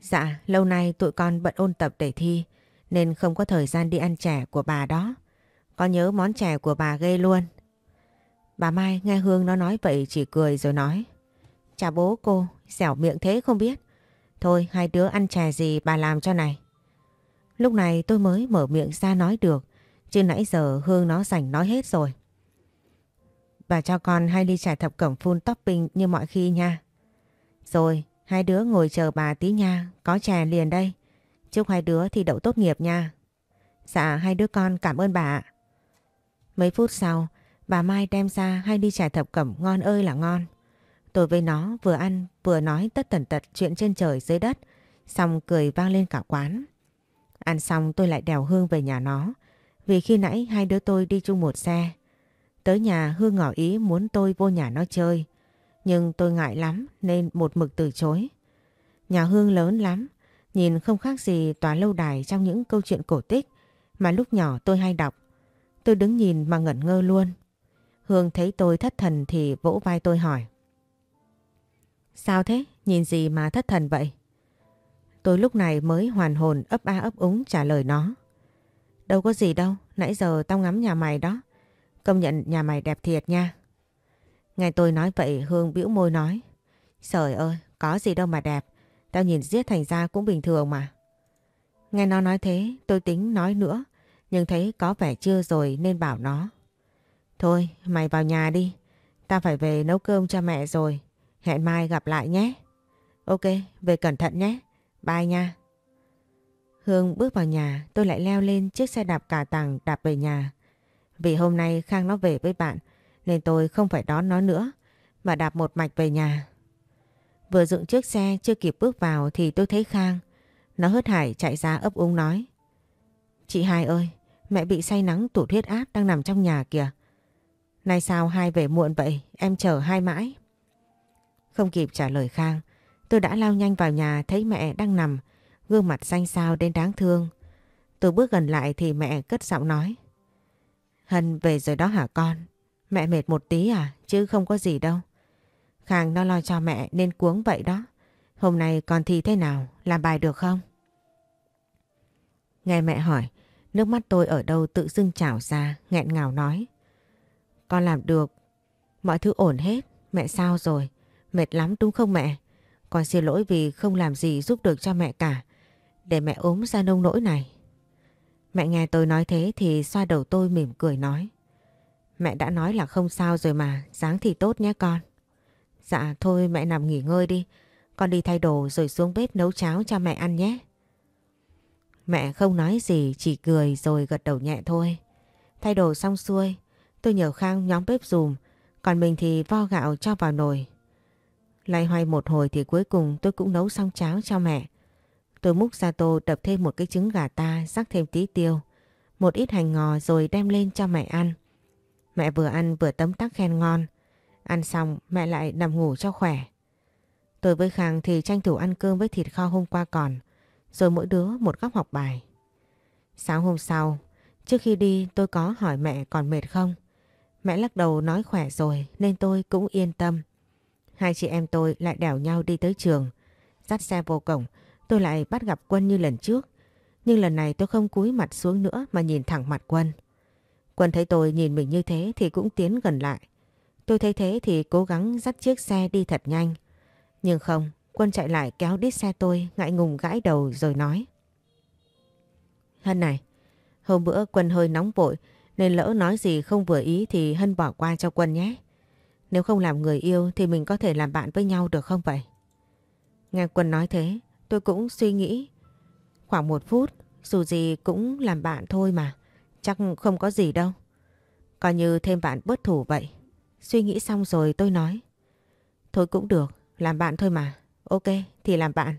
Dạ, lâu nay tụi con bận ôn tập để thi nên không có thời gian đi ăn chè của bà đó. Con nhớ món chè của bà ghê luôn. Bà Mai nghe Hương nó nói vậy chỉ cười rồi nói. Chà bố cô, dẻo miệng thế không biết. Thôi hai đứa ăn chè gì bà làm cho này. Lúc này tôi mới mở miệng ra nói được. Chứ nãy giờ Hương nó rảnh nói hết rồi. Bà cho con hai ly trà thập cẩm full topping như mọi khi nha. Rồi, hai đứa ngồi chờ bà tí nha, có trà liền đây. Chúc hai đứa thi đậu tốt nghiệp nha. Dạ, hai đứa con cảm ơn bà Mấy phút sau, bà Mai đem ra hai ly trà thập cẩm ngon ơi là ngon. Tôi với nó vừa ăn vừa nói tất tần tật chuyện trên trời dưới đất, xong cười vang lên cả quán. Ăn xong tôi lại đèo Hương về nhà nó, vì khi nãy hai đứa tôi đi chung một xe. Tới nhà Hương ngỏ ý muốn tôi vô nhà nó chơi, nhưng tôi ngại lắm nên một mực từ chối. Nhà Hương lớn lắm, nhìn không khác gì tòa lâu đài trong những câu chuyện cổ tích mà lúc nhỏ tôi hay đọc. Tôi đứng nhìn mà ngẩn ngơ luôn. Hương thấy tôi thất thần thì vỗ vai tôi hỏi. Sao thế? Nhìn gì mà thất thần vậy? Tôi lúc này mới hoàn hồn ấp a ấp úng trả lời nó. Đâu có gì đâu, nãy giờ tao ngắm nhà mày đó. Công nhận nhà mày đẹp thiệt nha. Nghe tôi nói vậy Hương bĩu môi nói. Trời ơi, có gì đâu mà đẹp. Tao nhìn giết thành ra cũng bình thường mà. Nghe nó nói thế, tôi tính nói nữa. Nhưng thấy có vẻ chưa rồi nên bảo nó. Thôi, mày vào nhà đi. Tao phải về nấu cơm cho mẹ rồi. Hẹn mai gặp lại nhé. Ok, về cẩn thận nhé. Bye nha. Hương bước vào nhà, tôi lại leo lên chiếc xe đạp cả tàng đạp về nhà. Vì hôm nay Khang nó về với bạn, nên tôi không phải đón nó nữa, mà đạp một mạch về nhà. Vừa dựng chiếc xe chưa kịp bước vào thì tôi thấy Khang. Nó hớt hải chạy ra ấp úng nói. Chị hai ơi, mẹ bị say nắng tủ huyết áp đang nằm trong nhà kìa. Nay sao hai về muộn vậy, em chờ hai mãi. Không kịp trả lời Khang, tôi đã lao nhanh vào nhà thấy mẹ đang nằm, gương mặt xanh xao đến đáng thương. Tôi bước gần lại thì mẹ cất giọng nói. Hân về rồi đó hả con? Mẹ mệt một tí à, chứ không có gì đâu. Khang nó lo cho mẹ nên cuống vậy đó. Hôm nay con thi thế nào, làm bài được không? Nghe mẹ hỏi, nước mắt tôi ở đâu tự dưng trào ra, nghẹn ngào nói. Con làm được, mọi thứ ổn hết, mẹ sao rồi? Mệt lắm đúng không mẹ? Con xin lỗi vì không làm gì giúp được cho mẹ cả. Để mẹ ốm ra nông nỗi này. Mẹ nghe tôi nói thế thì xoa đầu tôi mỉm cười nói. Mẹ đã nói là không sao rồi mà, dáng thì tốt nhé con. Dạ thôi mẹ nằm nghỉ ngơi đi. Con đi thay đồ rồi xuống bếp nấu cháo cho mẹ ăn nhé. Mẹ không nói gì chỉ cười rồi gật đầu nhẹ thôi. Thay đồ xong xuôi, tôi nhờ Khang nhóm bếp dùm, còn mình thì vo gạo cho vào nồi lai hoay một hồi thì cuối cùng tôi cũng nấu xong cháo cho mẹ. Tôi múc ra tô đập thêm một cái trứng gà ta rắc thêm tí tiêu, một ít hành ngò rồi đem lên cho mẹ ăn. Mẹ vừa ăn vừa tấm tắc khen ngon. Ăn xong mẹ lại nằm ngủ cho khỏe. Tôi với Khang thì tranh thủ ăn cơm với thịt kho hôm qua còn, rồi mỗi đứa một góc học bài. Sáng hôm sau, trước khi đi tôi có hỏi mẹ còn mệt không? Mẹ lắc đầu nói khỏe rồi nên tôi cũng yên tâm. Hai chị em tôi lại đèo nhau đi tới trường. Dắt xe vô cổng, tôi lại bắt gặp Quân như lần trước. Nhưng lần này tôi không cúi mặt xuống nữa mà nhìn thẳng mặt Quân. Quân thấy tôi nhìn mình như thế thì cũng tiến gần lại. Tôi thấy thế thì cố gắng dắt chiếc xe đi thật nhanh. Nhưng không, Quân chạy lại kéo đít xe tôi ngại ngùng gãi đầu rồi nói. Hân này, hôm bữa Quân hơi nóng vội nên lỡ nói gì không vừa ý thì Hân bỏ qua cho Quân nhé. Nếu không làm người yêu thì mình có thể làm bạn với nhau được không vậy? Nghe Quân nói thế, tôi cũng suy nghĩ. Khoảng một phút, dù gì cũng làm bạn thôi mà. Chắc không có gì đâu. Coi như thêm bạn bớt thủ vậy. Suy nghĩ xong rồi tôi nói. Thôi cũng được, làm bạn thôi mà. Ok, thì làm bạn.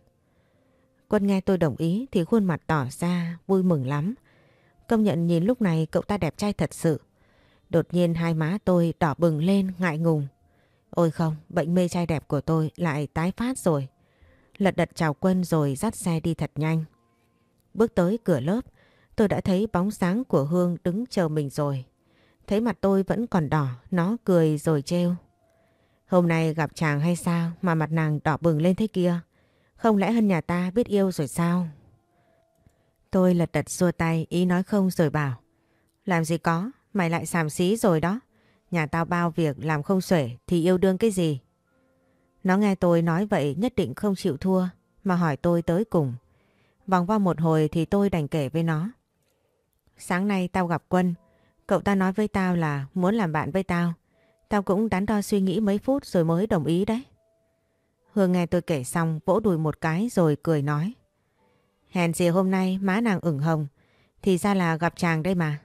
Quân nghe tôi đồng ý thì khuôn mặt tỏ ra vui mừng lắm. Công nhận nhìn lúc này cậu ta đẹp trai thật sự. Đột nhiên hai má tôi đỏ bừng lên ngại ngùng. Ôi không, bệnh mê trai đẹp của tôi lại tái phát rồi. Lật đật chào quân rồi dắt xe đi thật nhanh. Bước tới cửa lớp, tôi đã thấy bóng sáng của Hương đứng chờ mình rồi. Thấy mặt tôi vẫn còn đỏ, nó cười rồi trêu. Hôm nay gặp chàng hay sao mà mặt nàng đỏ bừng lên thế kia? Không lẽ hơn nhà ta biết yêu rồi sao? Tôi lật đật xua tay ý nói không rồi bảo. Làm gì có, mày lại xàm xí rồi đó. Nhà tao bao việc làm không xuể thì yêu đương cái gì? Nó nghe tôi nói vậy nhất định không chịu thua mà hỏi tôi tới cùng. Vòng qua một hồi thì tôi đành kể với nó. Sáng nay tao gặp Quân, cậu ta nói với tao là muốn làm bạn với tao. Tao cũng đắn đo suy nghĩ mấy phút rồi mới đồng ý đấy. Hương nghe tôi kể xong vỗ đùi một cái rồi cười nói. Hèn gì hôm nay má nàng ửng hồng, thì ra là gặp chàng đây mà.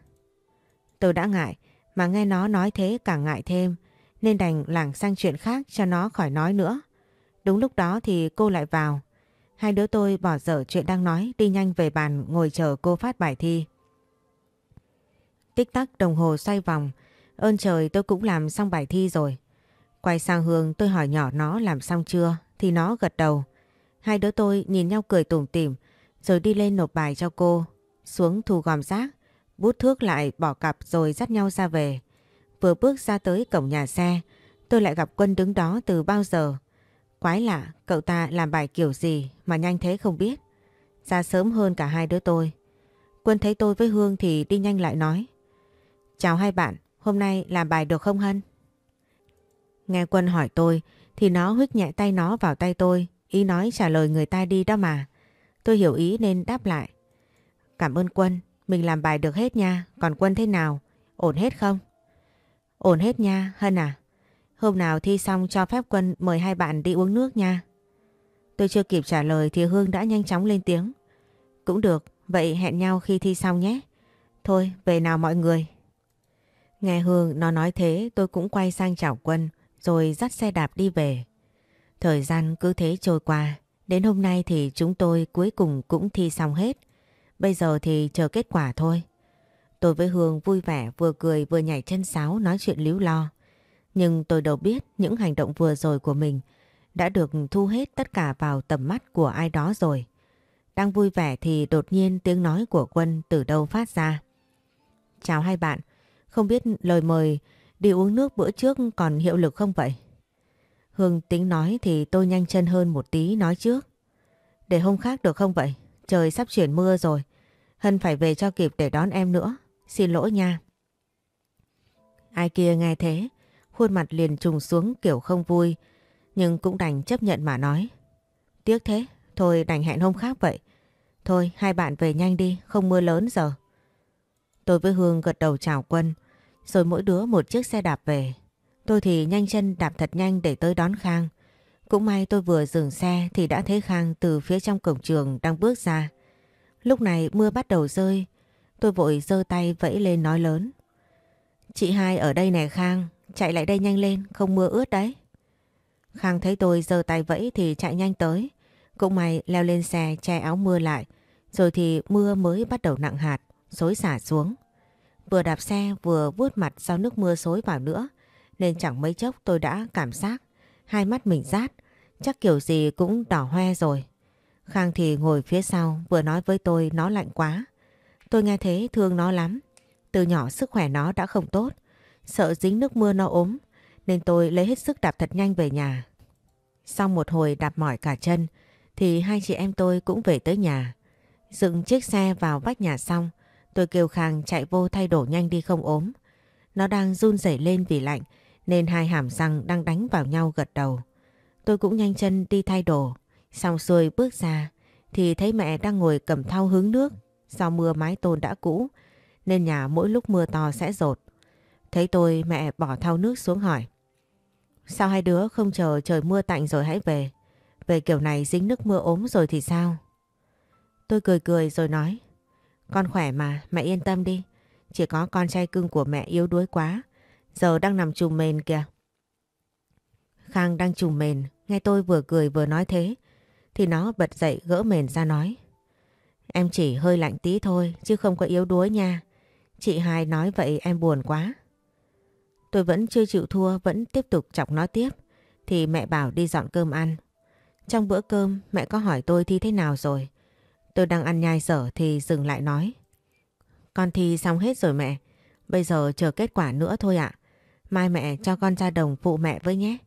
Tôi đã ngại, mà nghe nó nói thế càng ngại thêm, nên đành lảng sang chuyện khác cho nó khỏi nói nữa. Đúng lúc đó thì cô lại vào. Hai đứa tôi bỏ dở chuyện đang nói đi nhanh về bàn ngồi chờ cô phát bài thi. Tích tắc đồng hồ xoay vòng, ơn trời tôi cũng làm xong bài thi rồi. Quay sang Hương tôi hỏi nhỏ nó làm xong chưa thì nó gật đầu. Hai đứa tôi nhìn nhau cười tủm tỉm rồi đi lên nộp bài cho cô. Xuống thu gom rác, bút thước lại bỏ cặp rồi dắt nhau ra về. Vừa bước ra tới cổng nhà xe, tôi lại gặp Quân đứng đó từ bao giờ. Quái lạ, cậu ta làm bài kiểu gì mà nhanh thế không biết. Ra sớm hơn cả hai đứa tôi. Quân thấy tôi với Hương thì đi nhanh lại nói. Chào hai bạn, hôm nay làm bài được không Hân? Nghe Quân hỏi tôi thì nó huyết nhẹ tay nó vào tay tôi, ý nói trả lời người ta đi đó mà. Tôi hiểu ý nên đáp lại. Cảm ơn Quân, mình làm bài được hết nha, còn Quân thế nào? Ổn hết không? Ổn hết nha, Hân à. Hôm nào thi xong cho phép Quân mời hai bạn đi uống nước nha. Tôi chưa kịp trả lời thì Hương đã nhanh chóng lên tiếng. Cũng được, vậy hẹn nhau khi thi xong nhé. Thôi, về nào mọi người. Nghe Hương nó nói thế tôi cũng quay sang chào Quân rồi dắt xe đạp đi về. Thời gian cứ thế trôi qua, đến hôm nay thì chúng tôi cuối cùng cũng thi xong hết. Bây giờ thì chờ kết quả thôi. Tôi với Hương vui vẻ vừa cười vừa nhảy chân sáo nói chuyện líu lo. Nhưng tôi đâu biết những hành động vừa rồi của mình đã được thu hết tất cả vào tầm mắt của ai đó rồi. Đang vui vẻ thì đột nhiên tiếng nói của Quân từ đâu phát ra. Chào hai bạn, không biết lời mời đi uống nước bữa trước còn hiệu lực không vậy? Hương tính nói thì tôi nhanh chân hơn một tí nói trước. Để hôm khác được không vậy? Trời sắp chuyển mưa rồi. Hân phải về cho kịp để đón em nữa. Xin lỗi nha. Ai kia nghe thế, khuôn mặt liền trùng xuống kiểu không vui, nhưng cũng đành chấp nhận mà nói. Tiếc thế, thôi đành hẹn hôm khác vậy. Thôi hai bạn về nhanh đi, không mưa lớn giờ. Tôi với Hương gật đầu chào quân, rồi mỗi đứa một chiếc xe đạp về. Tôi thì nhanh chân đạp thật nhanh để tới đón Khang. Cũng may tôi vừa dừng xe thì đã thấy Khang từ phía trong cổng trường đang bước ra. Lúc này mưa bắt đầu rơi, tôi vội giơ tay vẫy lên nói lớn. Chị hai ở đây nè Khang, chạy lại đây nhanh lên, không mưa ướt đấy. Khang thấy tôi giơ tay vẫy thì chạy nhanh tới. Cũng may leo lên xe che áo mưa lại, rồi thì mưa mới bắt đầu nặng hạt, xối xả xuống. Vừa đạp xe vừa vuốt mặt do nước mưa xối vào nữa, nên chẳng mấy chốc tôi đã cảm giác hai mắt mình rát, chắc kiểu gì cũng đỏ hoe rồi. Khang thì ngồi phía sau, vừa nói với tôi, nó lạnh quá. Tôi nghe thế, thương nó lắm. Từ nhỏ sức khỏe nó đã không tốt. Sợ dính nước mưa nó ốm, nên tôi lấy hết sức đạp thật nhanh về nhà. Sau một hồi đạp mỏi cả chân, thì hai chị em tôi cũng về tới nhà. Dựng chiếc xe vào vách nhà xong, tôi kêu Khang chạy vô thay đổi nhanh đi không ốm. Nó đang run rẩy lên vì lạnh, nên hai hàm răng đang đánh vào nhau gật đầu. Tôi cũng nhanh chân đi thay đồ. Xong xuôi bước ra thì thấy mẹ đang ngồi cầm thau hứng nước. Do mưa mái tôn đã cũ nên nhà mỗi lúc mưa to sẽ rột. Thấy tôi mẹ bỏ thau nước xuống hỏi. Sao hai đứa không chờ trời mưa tạnh rồi hãy về? Về kiểu này dính nước mưa ốm rồi thì sao? Tôi cười cười rồi nói. Con khỏe mà, mẹ yên tâm đi. Chỉ có con trai cưng của mẹ yếu đuối quá. Giờ đang nằm trùm mền kìa. Khang đang trùm mền, nghe tôi vừa cười vừa nói thế. Thì nó bật dậy gỡ mền ra nói. Em chỉ hơi lạnh tí thôi, chứ không có yếu đuối nha. Chị hai nói vậy em buồn quá. Tôi vẫn chưa chịu thua, vẫn tiếp tục chọc nó tiếp. Thì mẹ bảo đi dọn cơm ăn. Trong bữa cơm mẹ có hỏi tôi thi thế nào rồi. Tôi đang ăn nhai dở thì dừng lại nói. Con thi xong hết rồi mẹ. Bây giờ chờ kết quả nữa thôi ạ. Mai mẹ cho con ra đồng phụ mẹ với nhé.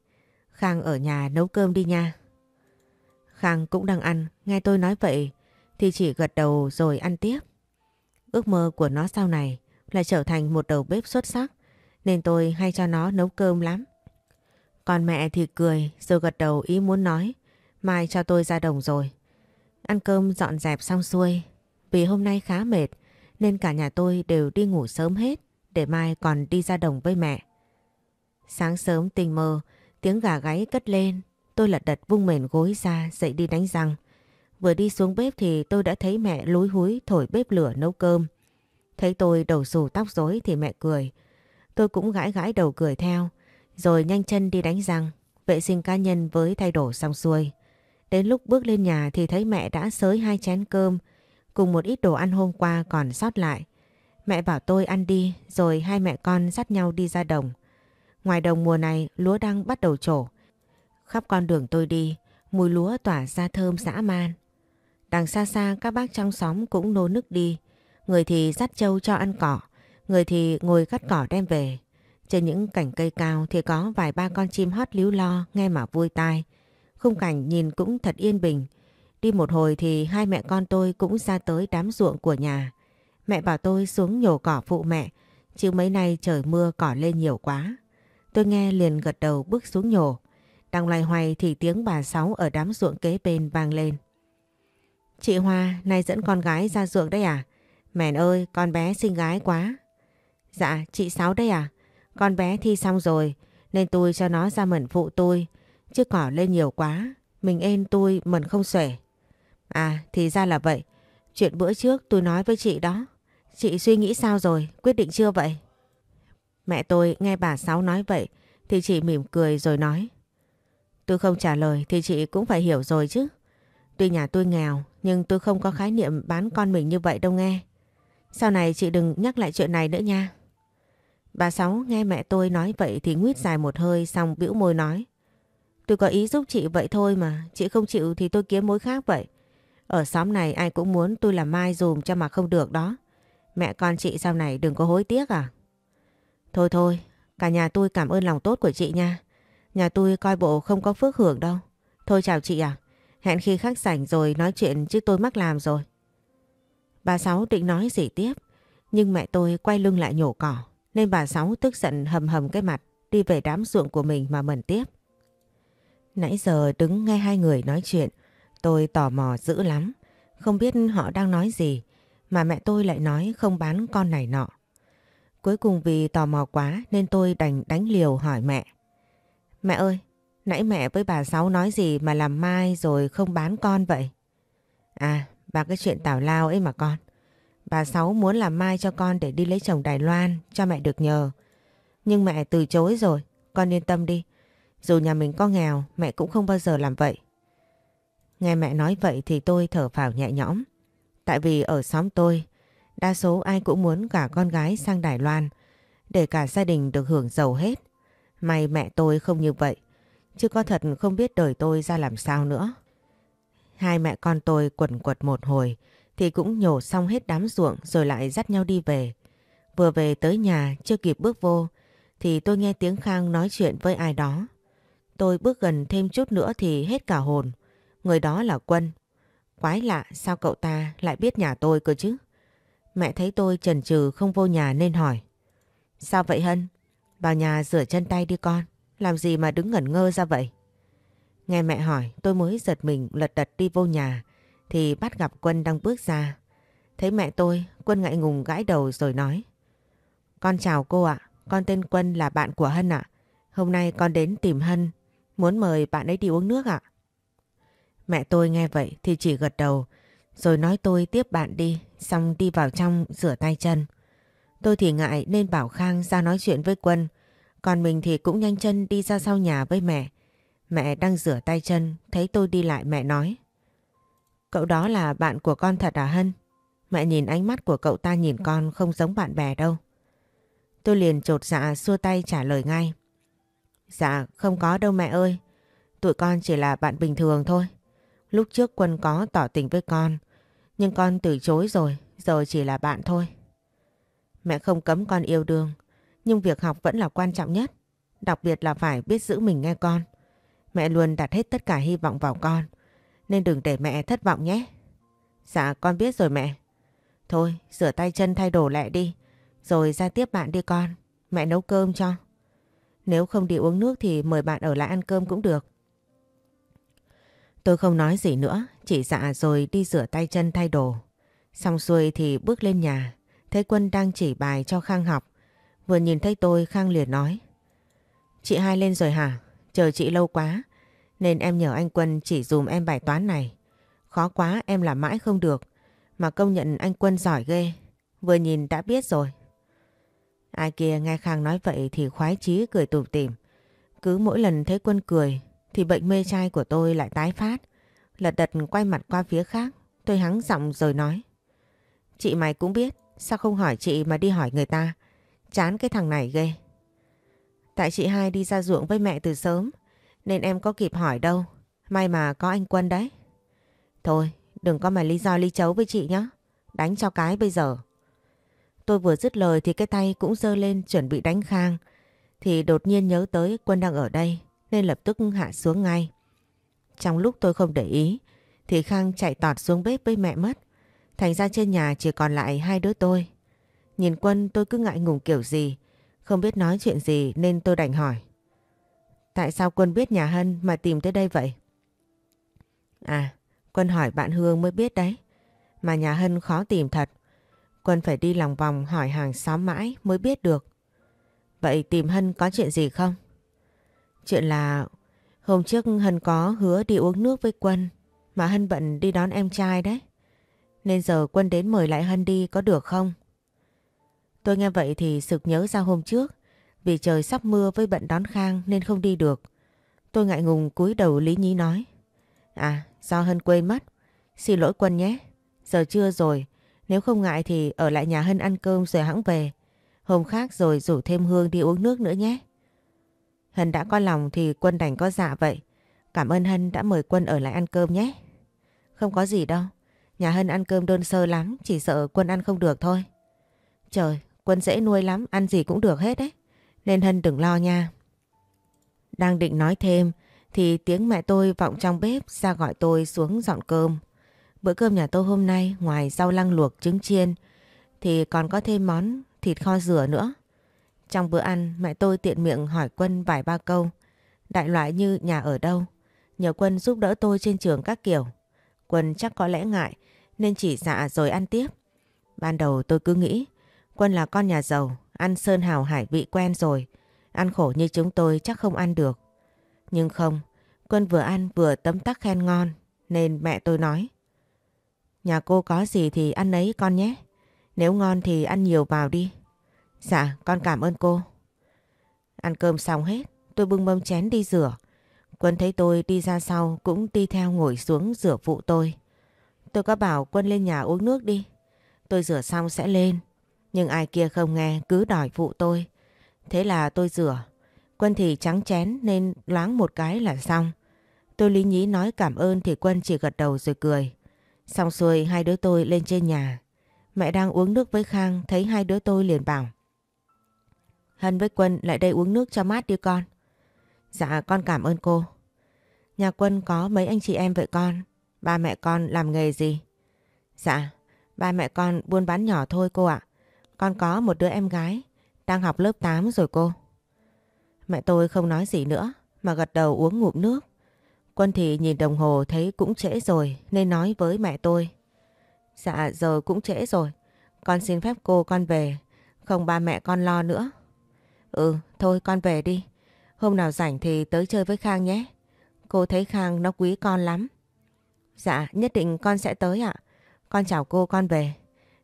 Khang ở nhà nấu cơm đi nha. Khang cũng đang ăn, nghe tôi nói vậy thì chỉ gật đầu rồi ăn tiếp. Ước mơ của nó sau này là trở thành một đầu bếp xuất sắc nên tôi hay cho nó nấu cơm lắm. Còn mẹ thì cười rồi gật đầu ý muốn nói mai cho tôi ra đồng rồi. Ăn cơm dọn dẹp xong xuôi vì hôm nay khá mệt nên cả nhà tôi đều đi ngủ sớm hết để mai còn đi ra đồng với mẹ. Sáng sớm tình mơ tiếng gà gáy cất lên tôi lật đật vung mền gối ra dậy đi đánh răng. Vừa đi xuống bếp thì tôi đã thấy mẹ lúi húi thổi bếp lửa nấu cơm. Thấy tôi đầu xù tóc rối thì mẹ cười. Tôi cũng gãi gãi đầu cười theo. Rồi nhanh chân đi đánh răng, vệ sinh cá nhân với thay đổi xong xuôi. Đến lúc bước lên nhà thì thấy mẹ đã xới hai chén cơm cùng một ít đồ ăn hôm qua còn sót lại. Mẹ bảo tôi ăn đi rồi hai mẹ con dắt nhau đi ra đồng. Ngoài đồng mùa này lúa đang bắt đầu trổ. Khắp con đường tôi đi, mùi lúa tỏa ra thơm dã man. Đằng xa xa các bác trong xóm cũng nô nức đi. Người thì dắt trâu cho ăn cỏ, người thì ngồi cắt cỏ đem về. Trên những cành cây cao thì có vài ba con chim hót líu lo nghe mà vui tai. Khung cảnh nhìn cũng thật yên bình. Đi một hồi thì hai mẹ con tôi cũng ra tới đám ruộng của nhà. Mẹ bảo tôi xuống nhổ cỏ phụ mẹ, chứ mấy nay trời mưa cỏ lên nhiều quá. Tôi nghe liền gật đầu bước xuống nhổ. Đang loay hoay thì tiếng bà Sáu ở đám ruộng kế bên vang lên. Chị Hoa, nay dẫn con gái ra ruộng đấy à? Mẹn ơi, con bé xinh gái quá. Dạ, chị Sáu đấy à? Con bé thi xong rồi, nên tôi cho nó ra mẩn phụ tôi. Chứ cỏ lên nhiều quá, mình ên tôi mẩn không xuể. À, thì ra là vậy. Chuyện bữa trước tôi nói với chị đó. Chị suy nghĩ sao rồi, quyết định chưa vậy? Mẹ tôi nghe bà Sáu nói vậy thì chị mỉm cười rồi nói. Tôi không trả lời thì chị cũng phải hiểu rồi chứ. Tuy nhà tôi nghèo nhưng tôi không có khái niệm bán con mình như vậy đâu nghe. Sau này chị đừng nhắc lại chuyện này nữa nha. Bà Sáu nghe mẹ tôi nói vậy thì nguyết dài một hơi xong bĩu môi nói. Tôi có ý giúp chị vậy thôi mà, chị không chịu thì tôi kiếm mối khác vậy. Ở xóm này ai cũng muốn tôi làm mai dùm cho mà không được đó. Mẹ con chị sau này đừng có hối tiếc à. Thôi thôi, cả nhà tôi cảm ơn lòng tốt của chị nha. Nhà tôi coi bộ không có phước hưởng đâu. Thôi chào chị à. Hẹn khi khác sảnh rồi nói chuyện chứ tôi mắc làm rồi. Bà Sáu định nói gì tiếp. Nhưng mẹ tôi quay lưng lại nhổ cỏ. Nên bà Sáu tức giận hầm hầm cái mặt. Đi về đám ruộng của mình mà mẩn tiếp. Nãy giờ đứng nghe hai người nói chuyện. Tôi tò mò dữ lắm. Không biết họ đang nói gì. Mà mẹ tôi lại nói không bán con này nọ. Cuối cùng vì tò mò quá nên tôi đành đánh liều hỏi mẹ. Mẹ ơi, nãy mẹ với bà Sáu nói gì mà làm mai rồi không bán con vậy? À, bà cái chuyện tào lao ấy mà con. Bà Sáu muốn làm mai cho con để đi lấy chồng Đài Loan cho mẹ được nhờ. Nhưng mẹ từ chối rồi, con yên tâm đi. Dù nhà mình có nghèo, mẹ cũng không bao giờ làm vậy. Nghe mẹ nói vậy thì tôi thở phào nhẹ nhõm. Tại vì ở xóm tôi, đa số ai cũng muốn cả con gái sang Đài Loan để cả gia đình được hưởng giàu hết. May mẹ tôi không như vậy, chứ có thật không biết đời tôi ra làm sao nữa. Hai mẹ con tôi quẩn quật một hồi thì cũng nhổ xong hết đám ruộng rồi lại dắt nhau đi về. Vừa về tới nhà chưa kịp bước vô thì tôi nghe tiếng Khang nói chuyện với ai đó. Tôi bước gần thêm chút nữa thì hết cả hồn. Người đó là Quân. Quái lạ sao cậu ta lại biết nhà tôi cơ chứ? Mẹ thấy tôi chần chừ không vô nhà nên hỏi. Sao vậy Hân? Vào nhà rửa chân tay đi con. Làm gì mà đứng ngẩn ngơ ra vậy? Nghe mẹ hỏi tôi mới giật mình lật đật đi vô nhà thì bắt gặp Quân đang bước ra. Thấy mẹ tôi, Quân ngại ngùng gãi đầu rồi nói. Con chào cô ạ, con tên Quân là bạn của Hân ạ. Hôm nay con đến tìm Hân, muốn mời bạn ấy đi uống nước ạ. Mẹ tôi nghe vậy thì chỉ gật đầu, rồi nói tôi tiếp bạn đi, xong đi vào trong rửa tay chân. Tôi thì ngại nên bảo Khang ra nói chuyện với Quân, còn mình thì cũng nhanh chân đi ra sau nhà với mẹ. Mẹ đang rửa tay chân, thấy tôi đi lại mẹ nói. Cậu đó là bạn của con thật à Hân? Mẹ nhìn ánh mắt của cậu ta nhìn con không giống bạn bè đâu. Tôi liền trột dạ xua tay trả lời ngay. Dạ không có đâu mẹ ơi. Tụi con chỉ là bạn bình thường thôi. Lúc trước Quân có tỏ tình với con. Nhưng con từ chối rồi. Giờ chỉ là bạn thôi. Mẹ không cấm con yêu đương. Nhưng việc học vẫn là quan trọng nhất. Đặc biệt là phải biết giữ mình nghe con. Mẹ luôn đặt hết tất cả hy vọng vào con. Nên đừng để mẹ thất vọng nhé. Dạ con biết rồi mẹ. Thôi rửa tay chân thay đồ lẹ đi. Rồi ra tiếp bạn đi con. mẹ nấu cơm cho. Nếu không đi uống nước thì mời bạn ở lại ăn cơm cũng được. Tôi không nói gì nữa, chỉ dạ rồi đi rửa tay chân thay đồ. Xong xuôi thì bước lên nhà, thấy Quân đang chỉ bài cho Khang học. Vừa nhìn thấy tôi Khang liền nói. Chị hai lên rồi hả? Chờ chị lâu quá, nên em nhờ anh Quân chỉ dùm em bài toán này. Khó quá em làm mãi không được, mà công nhận anh Quân giỏi ghê. Vừa nhìn đã biết rồi. Ai kia nghe Khang nói vậy thì khoái chí cười tủm tỉm. Cứ mỗi lần thấy Quân cười thì bệnh mê trai của tôi lại tái phát. Lật đật quay mặt qua phía khác, tôi hắng giọng rồi nói. Chị mày cũng biết, sao không hỏi chị mà đi hỏi người ta. Chán cái thằng này ghê. Tại chị hai đi ra ruộng với mẹ từ sớm, nên em có kịp hỏi đâu. May mà có anh Quân đấy. Thôi, đừng có mà lý do ly chấu với chị nhé. Đánh cho cái bây giờ. Tôi vừa dứt lời thì cái tay cũng dơ lên chuẩn bị đánh Khang. Thì đột nhiên nhớ tới Quân đang ở đây nên lập tức hạ xuống ngay. Trong lúc tôi không để ý thì Khang chạy tọt xuống bếp với mẹ mất. Thành ra trên nhà chỉ còn lại hai đứa tôi. Nhìn Quân tôi cứ ngại ngùng kiểu gì, không biết nói chuyện gì nên tôi đành hỏi. Tại sao Quân biết nhà Hân mà tìm tới đây vậy? À, Quân hỏi bạn Hương mới biết đấy. Mà nhà Hân khó tìm thật. Quân phải đi lòng vòng hỏi hàng xóm mãi mới biết được. Vậy tìm Hân có chuyện gì không? Chuyện là hôm trước Hân có hứa đi uống nước với Quân mà Hân bận đi đón em trai đấy. Nên giờ Quân đến mời lại Hân đi có được không? Tôi nghe vậy thì sực nhớ ra hôm trước vì trời sắp mưa với bận đón Khang nên không đi được. Tôi ngại ngùng cúi đầu lý nhí nói. À, do Hân quên mất. Xin lỗi Quân nhé. Giờ trưa rồi. Nếu không ngại thì ở lại nhà Hân ăn cơm rồi hãng về. Hôm khác rồi rủ thêm Hương đi uống nước nữa nhé. Hân đã có lòng thì Quân đành có dạ vậy. Cảm ơn Hân đã mời Quân ở lại ăn cơm nhé. Không có gì đâu. Nhà Hân ăn cơm đơn sơ lắm, chỉ sợ Quân ăn không được thôi. Trời, Quân dễ nuôi lắm, ăn gì cũng được hết đấy. Nên Hân đừng lo nha. Đang định nói thêm thì tiếng mẹ tôi vọng trong bếp ra gọi tôi xuống dọn cơm. Bữa cơm nhà tôi hôm nay ngoài rau lăng luộc trứng chiên thì còn có thêm món thịt kho dừa nữa. Trong bữa ăn mẹ tôi tiện miệng hỏi Quân vài ba câu. Đại loại như nhà ở đâu. Nhờ Quân giúp đỡ tôi trên trường các kiểu. Quân chắc có lẽ ngại nên chỉ dạ rồi ăn tiếp. Ban đầu tôi cứ nghĩ Quân là con nhà giàu, ăn sơn hào hải vị quen rồi. Ăn khổ như chúng tôi chắc không ăn được. Nhưng không, Quân vừa ăn vừa tấm tắc khen ngon nên mẹ tôi nói. Nhà cô có gì thì ăn ấy con nhé. Nếu ngon thì ăn nhiều vào đi. Dạ, con cảm ơn cô. Ăn cơm xong hết, tôi bưng mâm chén đi rửa. Quân thấy tôi đi ra sau cũng đi theo ngồi xuống rửa phụ tôi. Tôi có bảo Quân lên nhà uống nước đi. Tôi rửa xong sẽ lên. Nhưng ai kia không nghe, cứ đòi phụ tôi. Thế là tôi rửa. Quân thì trắng chén nên loáng một cái là xong. Tôi lý nhí nói cảm ơn thì Quân chỉ gật đầu rồi cười. Xong xuôi, hai đứa tôi lên trên nhà. Mẹ đang uống nước với Khang, thấy hai đứa tôi liền bảo. Hân với Quân lại đây uống nước cho mát đi con. Dạ con cảm ơn cô. Nhà Quân có mấy anh chị em vậy con? Ba mẹ con làm nghề gì? Dạ, ba mẹ con buôn bán nhỏ thôi cô ạ. Con có một đứa em gái, đang học lớp 8 rồi cô. Mẹ tôi không nói gì nữa, mà gật đầu uống ngụm nước. Quân thì nhìn đồng hồ thấy cũng trễ rồi nên nói với mẹ tôi. Dạ giờ cũng trễ rồi, con xin phép cô con về, không ba mẹ con lo nữa. Ừ, thôi con về đi. Hôm nào rảnh thì tới chơi với Khang nhé. Cô thấy Khang nó quý con lắm. Dạ, nhất định con sẽ tới ạ. Con chào cô con về.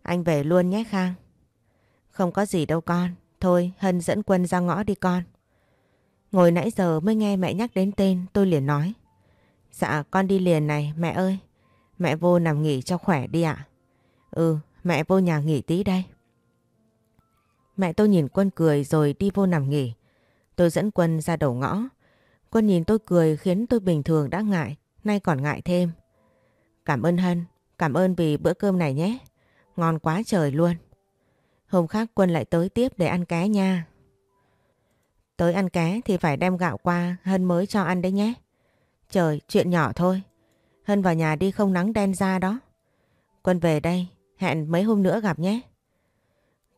Anh về luôn nhé Khang. Không có gì đâu con. Thôi, Hân dẫn quân ra ngõ đi con. Ngồi nãy giờ mới nghe mẹ nhắc đến tên tôi liền nói. Dạ con đi liền này mẹ ơi. Mẹ vô nằm nghỉ cho khỏe đi ạ. Ừ mẹ vô nhà nghỉ tí đây. Mẹ tôi nhìn Quân cười rồi đi vô nằm nghỉ. Tôi dẫn Quân ra đầu ngõ. Quân nhìn tôi cười khiến tôi bình thường đã ngại, nay còn ngại thêm. Cảm ơn Hân, cảm ơn vì bữa cơm này nhé. Ngon quá trời luôn. Hôm khác Quân lại tới tiếp để ăn cá nha. Tới ăn cá thì phải đem gạo qua Hân mới cho ăn đấy nhé. Trời, chuyện nhỏ thôi. Hân vào nhà đi không nắng đen ra đó. Quân về đây, hẹn mấy hôm nữa gặp nhé.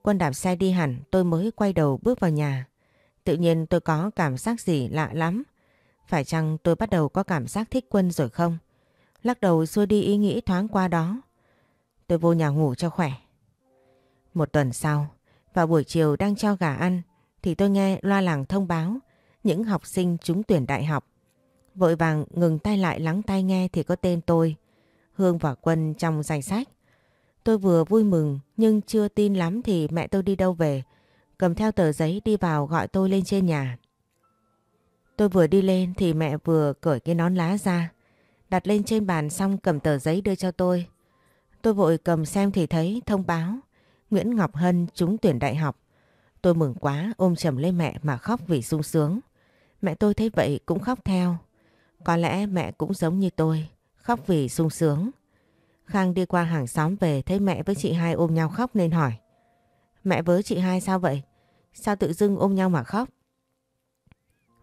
Quân đạp xe đi hẳn tôi mới quay đầu bước vào nhà. Tự nhiên tôi có cảm giác gì lạ lắm. Phải chăng tôi bắt đầu có cảm giác thích Quân rồi không? Lắc đầu xua đi ý nghĩ thoáng qua đó. Tôi vô nhà ngủ cho khỏe. Một tuần sau, vào buổi chiều đang cho gà ăn thì tôi nghe loa làng thông báo những học sinh trúng tuyển đại học. Vội vàng ngừng tay lại lắng tai nghe thì có tên tôi, Hương và Quân trong danh sách. Tôi vừa vui mừng nhưng chưa tin lắm thì mẹ tôi đi đâu về, cầm theo tờ giấy đi vào gọi tôi lên trên nhà. Tôi vừa đi lên thì mẹ vừa cởi cái nón lá ra, đặt lên trên bàn xong cầm tờ giấy đưa cho tôi. Tôi vội cầm xem thì thấy thông báo Nguyễn Ngọc Hân trúng tuyển đại học. Tôi mừng quá ôm chầm lấy mẹ mà khóc vì sung sướng. Mẹ tôi thấy vậy cũng khóc theo. Có lẽ mẹ cũng giống như tôi, khóc vì sung sướng. Khang đi qua hàng xóm về thấy mẹ với chị hai ôm nhau khóc nên hỏi. Mẹ với chị hai sao vậy? Sao tự dưng ôm nhau mà khóc?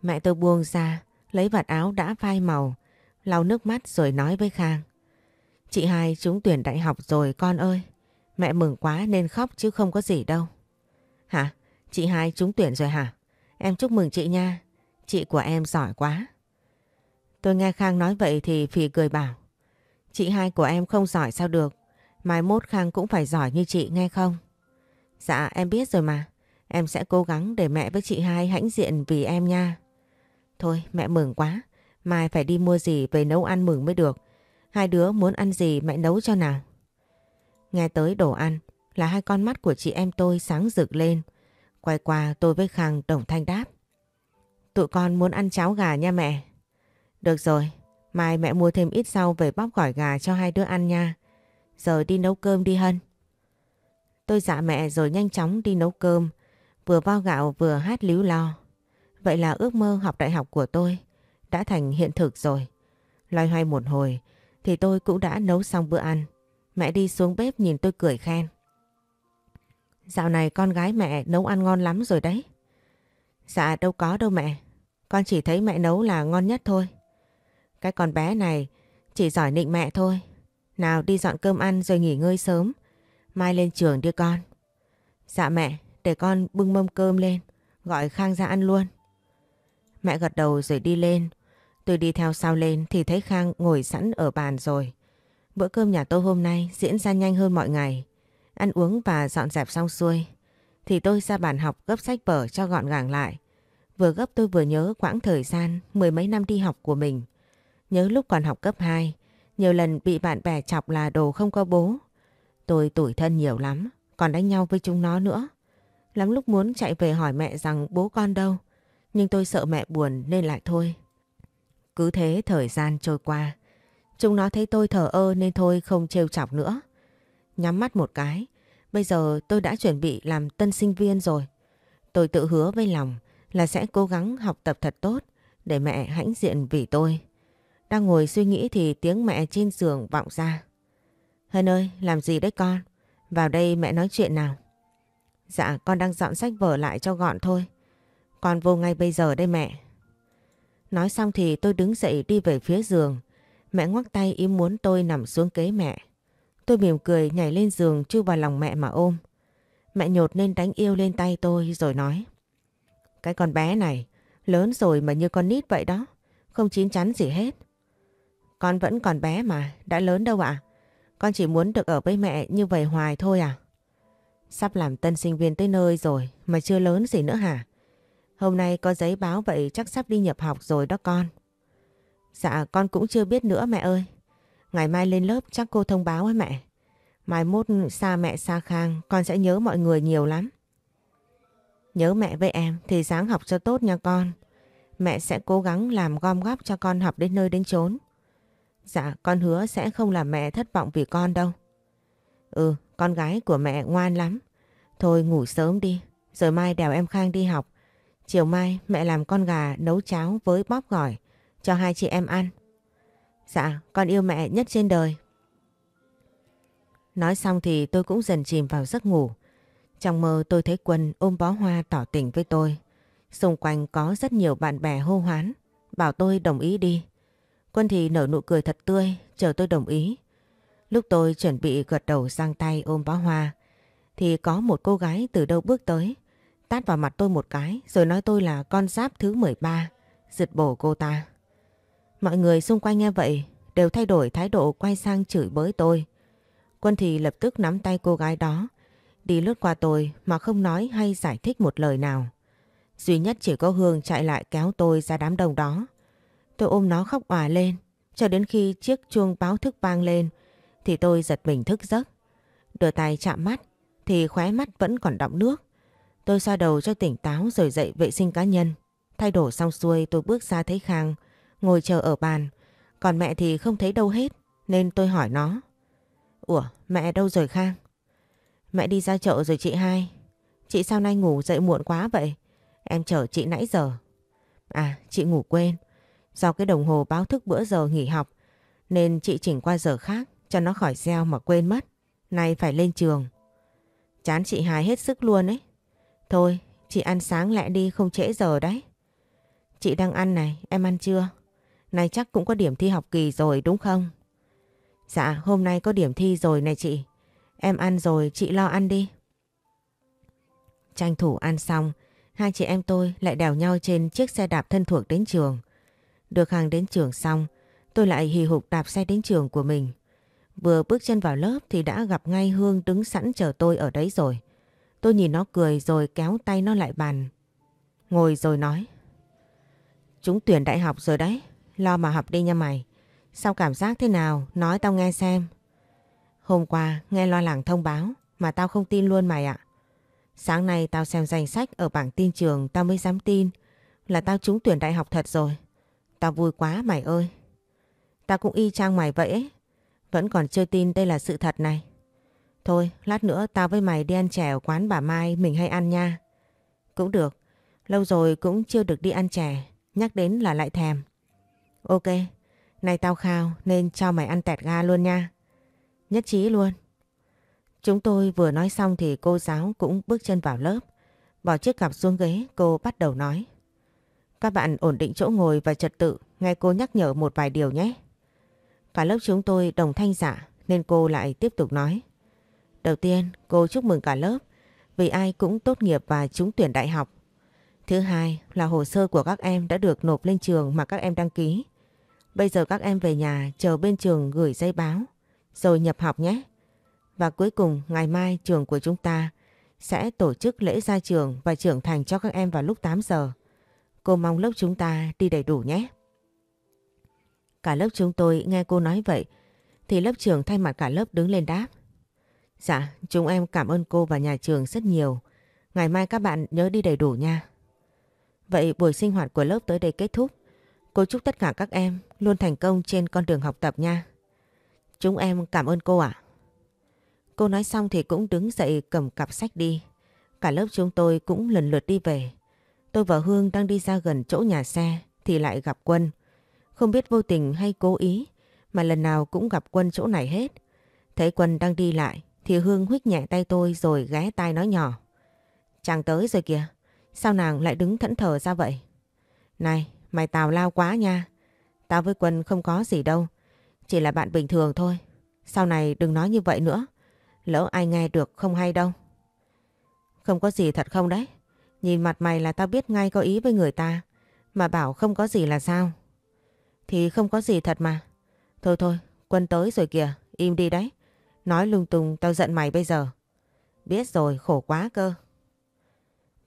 Mẹ tôi buông ra, lấy vạt áo đã phai màu, lau nước mắt rồi nói với Khang. Chị hai trúng tuyển đại học rồi, con ơi. Mẹ mừng quá nên khóc chứ không có gì đâu. Hả? Chị hai trúng tuyển rồi hả? Em chúc mừng chị nha. Chị của em giỏi quá. Tôi nghe Khang nói vậy thì Phì cười bảo. Chị hai của em không giỏi sao được. Mai mốt Khang cũng phải giỏi như chị nghe không? Dạ em biết rồi mà. Em sẽ cố gắng để mẹ với chị hai hãnh diện vì em nha. Thôi, mẹ mừng quá. Mai phải đi mua gì về nấu ăn mừng mới được. Hai đứa muốn ăn gì mẹ nấu cho nào. Nghe tới đồ ăn là hai con mắt của chị em tôi sáng rực lên. Quay qua tôi với Khang đồng thanh đáp. Tụi con muốn ăn cháo gà nha mẹ. Được rồi, mai mẹ mua thêm ít rau về bóc gỏi gà cho hai đứa ăn nha. Giờ đi nấu cơm đi Hân. Tôi dạ mẹ rồi nhanh chóng đi nấu cơm, vừa vo gạo vừa hát líu lo. Vậy là ước mơ học đại học của tôi đã thành hiện thực rồi. Loay hoay một hồi thì tôi cũng đã nấu xong bữa ăn. Mẹ đi xuống bếp nhìn tôi cười khen. Dạo này con gái mẹ nấu ăn ngon lắm rồi đấy. Dạ đâu có đâu mẹ. Con chỉ thấy mẹ nấu là ngon nhất thôi. Cái con bé này chỉ giỏi nịnh mẹ thôi. Nào đi dọn cơm ăn rồi nghỉ ngơi sớm. Mai lên trường đưa con. Dạ mẹ, để con bưng mâm cơm lên. Gọi Khang ra ăn luôn. Mẹ gật đầu rồi đi lên. Tôi đi theo sau lên thì thấy Khang ngồi sẵn ở bàn rồi. Bữa cơm nhà tôi hôm nay diễn ra nhanh hơn mọi ngày. Ăn uống và dọn dẹp xong xuôi. Thì tôi ra bàn học gấp sách vở cho gọn gàng lại. Vừa gấp tôi vừa nhớ quãng thời gian mười mấy năm đi học của mình. Nhớ lúc còn học cấp 2, nhiều lần bị bạn bè chọc là đồ không có bố. Tôi tủi thân nhiều lắm, còn đánh nhau với chúng nó nữa. Lắm lúc muốn chạy về hỏi mẹ rằng bố con đâu, nhưng tôi sợ mẹ buồn nên lại thôi. Cứ thế thời gian trôi qua, chúng nó thấy tôi thở ơ nên thôi không trêu chọc nữa. Nhắm mắt một cái, bây giờ tôi đã chuẩn bị làm tân sinh viên rồi. Tôi tự hứa với lòng là sẽ cố gắng học tập thật tốt để mẹ hãnh diện vì tôi. Đang ngồi suy nghĩ thì tiếng mẹ trên giường vọng ra. Hân ơi, làm gì đấy con? Vào đây mẹ nói chuyện nào. Dạ, con đang dọn sách vở lại cho gọn thôi. Con vô ngay bây giờ đây mẹ. Nói xong thì tôi đứng dậy đi về phía giường. Mẹ ngoắc tay ý muốn tôi nằm xuống kế mẹ. Tôi mỉm cười nhảy lên giường chui vào lòng mẹ mà ôm. Mẹ nhột nên đánh yêu lên tay tôi rồi nói. Cái con bé này lớn rồi mà như con nít vậy đó. Không chín chắn gì hết. Con vẫn còn bé mà, đã lớn đâu ạ? Con chỉ muốn được ở với mẹ như vậy hoài thôi à? Sắp làm tân sinh viên tới nơi rồi mà chưa lớn gì nữa hả? Hôm nay có giấy báo vậy chắc sắp đi nhập học rồi đó con. Dạ con cũng chưa biết nữa mẹ ơi. Ngày mai lên lớp chắc cô thông báo với mẹ. Mai mốt xa mẹ xa khang, con sẽ nhớ mọi người nhiều lắm. Nhớ mẹ với em thì sáng học cho tốt nha con. Mẹ sẽ cố gắng làm gom góp cho con học đến nơi đến chốn. Dạ con hứa sẽ không làm mẹ thất vọng vì con đâu. Ừ con gái của mẹ ngoan lắm. Thôi ngủ sớm đi. Rồi mai đèo em Khang đi học. Chiều mai mẹ làm con gà nấu cháo với bóp gỏi cho hai chị em ăn. Dạ con yêu mẹ nhất trên đời. Nói xong thì tôi cũng dần chìm vào giấc ngủ. Trong mơ tôi thấy Quân ôm bó hoa tỏ tình với tôi. Xung quanh có rất nhiều bạn bè hô hoán, bảo tôi đồng ý đi. Quân thì nở nụ cười thật tươi, chờ tôi đồng ý. Lúc tôi chuẩn bị gật đầu sang tay ôm bó hoa, thì có một cô gái từ đâu bước tới, tát vào mặt tôi một cái rồi nói tôi là con giáp thứ 13, giật bổ cô ta. Mọi người xung quanh nghe vậy đều thay đổi thái độ quay sang chửi bới tôi. Quân thì lập tức nắm tay cô gái đó, đi lướt qua tôi mà không nói hay giải thích một lời nào. Duy nhất chỉ có Hương chạy lại kéo tôi ra đám đông đó. Tôi ôm nó khóc òa lên, cho đến khi chiếc chuông báo thức vang lên thì tôi giật mình thức giấc. Đưa tay chạm mắt thì khóe mắt vẫn còn đọng nước. Tôi xoa đầu cho tỉnh táo rồi dậy vệ sinh cá nhân. Thay đổi xong xuôi, tôi bước ra thấy Khang, ngồi chờ ở bàn. Còn mẹ thì không thấy đâu hết, nên tôi hỏi nó. Ủa, mẹ đâu rồi Khang? Mẹ đi ra chợ rồi chị hai. Chị sao nay ngủ dậy muộn quá vậy? Em chờ chị nãy giờ. À chị ngủ quên. Do cái đồng hồ báo thức bữa giờ nghỉ học, nên chị chỉnh qua giờ khác, cho nó khỏi gieo mà quên mất. Nay phải lên trường. Chán chị hai hết sức luôn ấy. Thôi chị ăn sáng lẹ đi không trễ giờ đấy. Chị đang ăn này, em ăn chưa? Này chắc cũng có điểm thi học kỳ rồi đúng không? Dạ hôm nay có điểm thi rồi này chị. Em ăn rồi chị lo ăn đi. Tranh thủ ăn xong, hai chị em tôi lại đèo nhau trên chiếc xe đạp thân thuộc đến trường. Được hàng đến trường xong, tôi lại hì hục đạp xe đến trường của mình. Vừa bước chân vào lớp thì đã gặp ngay Hương đứng sẵn chờ tôi ở đấy rồi. Tôi nhìn nó cười rồi kéo tay nó lại bàn. Ngồi rồi nói. Chúng tuyển đại học rồi đấy, lo mà học đi nha mày. Sao cảm giác thế nào, nói tao nghe xem. Hôm qua nghe lo làng thông báo mà tao không tin luôn mày ạ. Sáng nay tao xem danh sách ở bảng tin trường tao mới dám tin là tao trúng tuyển đại học thật rồi. Tao vui quá mày ơi. Tao cũng y chang mày vậy ấy. Vẫn còn chưa tin đây là sự thật này. Thôi, lát nữa tao với mày đi ăn chè ở quán bà Mai mình hay ăn nha. Cũng được. Lâu rồi cũng chưa được đi ăn chè. Nhắc đến là lại thèm. Ok. nay tao khao nên cho mày ăn tẹt ga luôn nha. Nhất trí luôn. Chúng tôi vừa nói xong thì cô giáo cũng bước chân vào lớp. Bỏ chiếc cặp xuống ghế cô bắt đầu nói. Các bạn ổn định chỗ ngồi và trật tự, nghe cô nhắc nhở một vài điều nhé. Cả lớp chúng tôi đồng thanh giả nên cô lại tiếp tục nói. Đầu tiên, cô chúc mừng cả lớp vì ai cũng tốt nghiệp và trúng tuyển đại học. Thứ hai là hồ sơ của các em đã được nộp lên trường mà các em đăng ký. Bây giờ các em về nhà chờ bên trường gửi giấy báo rồi nhập học nhé. Và cuối cùng ngày mai trường của chúng ta sẽ tổ chức lễ ra trường và trưởng thành cho các em vào lúc 8 giờ. Cô mong lớp chúng ta đi đầy đủ nhé. Cả lớp chúng tôi nghe cô nói vậy thì lớp trưởng thay mặt cả lớp đứng lên đáp. Dạ, chúng em cảm ơn cô và nhà trường rất nhiều. Ngày mai các bạn nhớ đi đầy đủ nha. Vậy buổi sinh hoạt của lớp tới đây kết thúc. Cô chúc tất cả các em luôn thành công trên con đường học tập nha. Chúng em cảm ơn cô ạ. Cô nói xong thì cũng đứng dậy cầm cặp sách đi. Cả lớp chúng tôi cũng lần lượt đi về. Tôi và Hương đang đi ra gần chỗ nhà xe thì lại gặp Quân. Không biết vô tình hay cố ý mà lần nào cũng gặp Quân chỗ này hết. Thấy Quân đang đi lại thì Hương huých nhẹ tay tôi rồi ghé tai nói nhỏ. Chàng tới rồi kìa. Sao nàng lại đứng thẫn thờ ra vậy? Này, mày tào lao quá nha. Tao với Quân không có gì đâu. Chỉ là bạn bình thường thôi. Sau này đừng nói như vậy nữa. Lỡ ai nghe được không hay đâu. Không có gì thật không đấy? Nhìn mặt mày là tao biết ngay có ý với người ta. Mà bảo không có gì là sao? Thì không có gì thật mà. Thôi thôi, Quân tới rồi kìa. Im đi đấy. Nói lung tung tao giận mày bây giờ. Biết rồi, khổ quá cơ.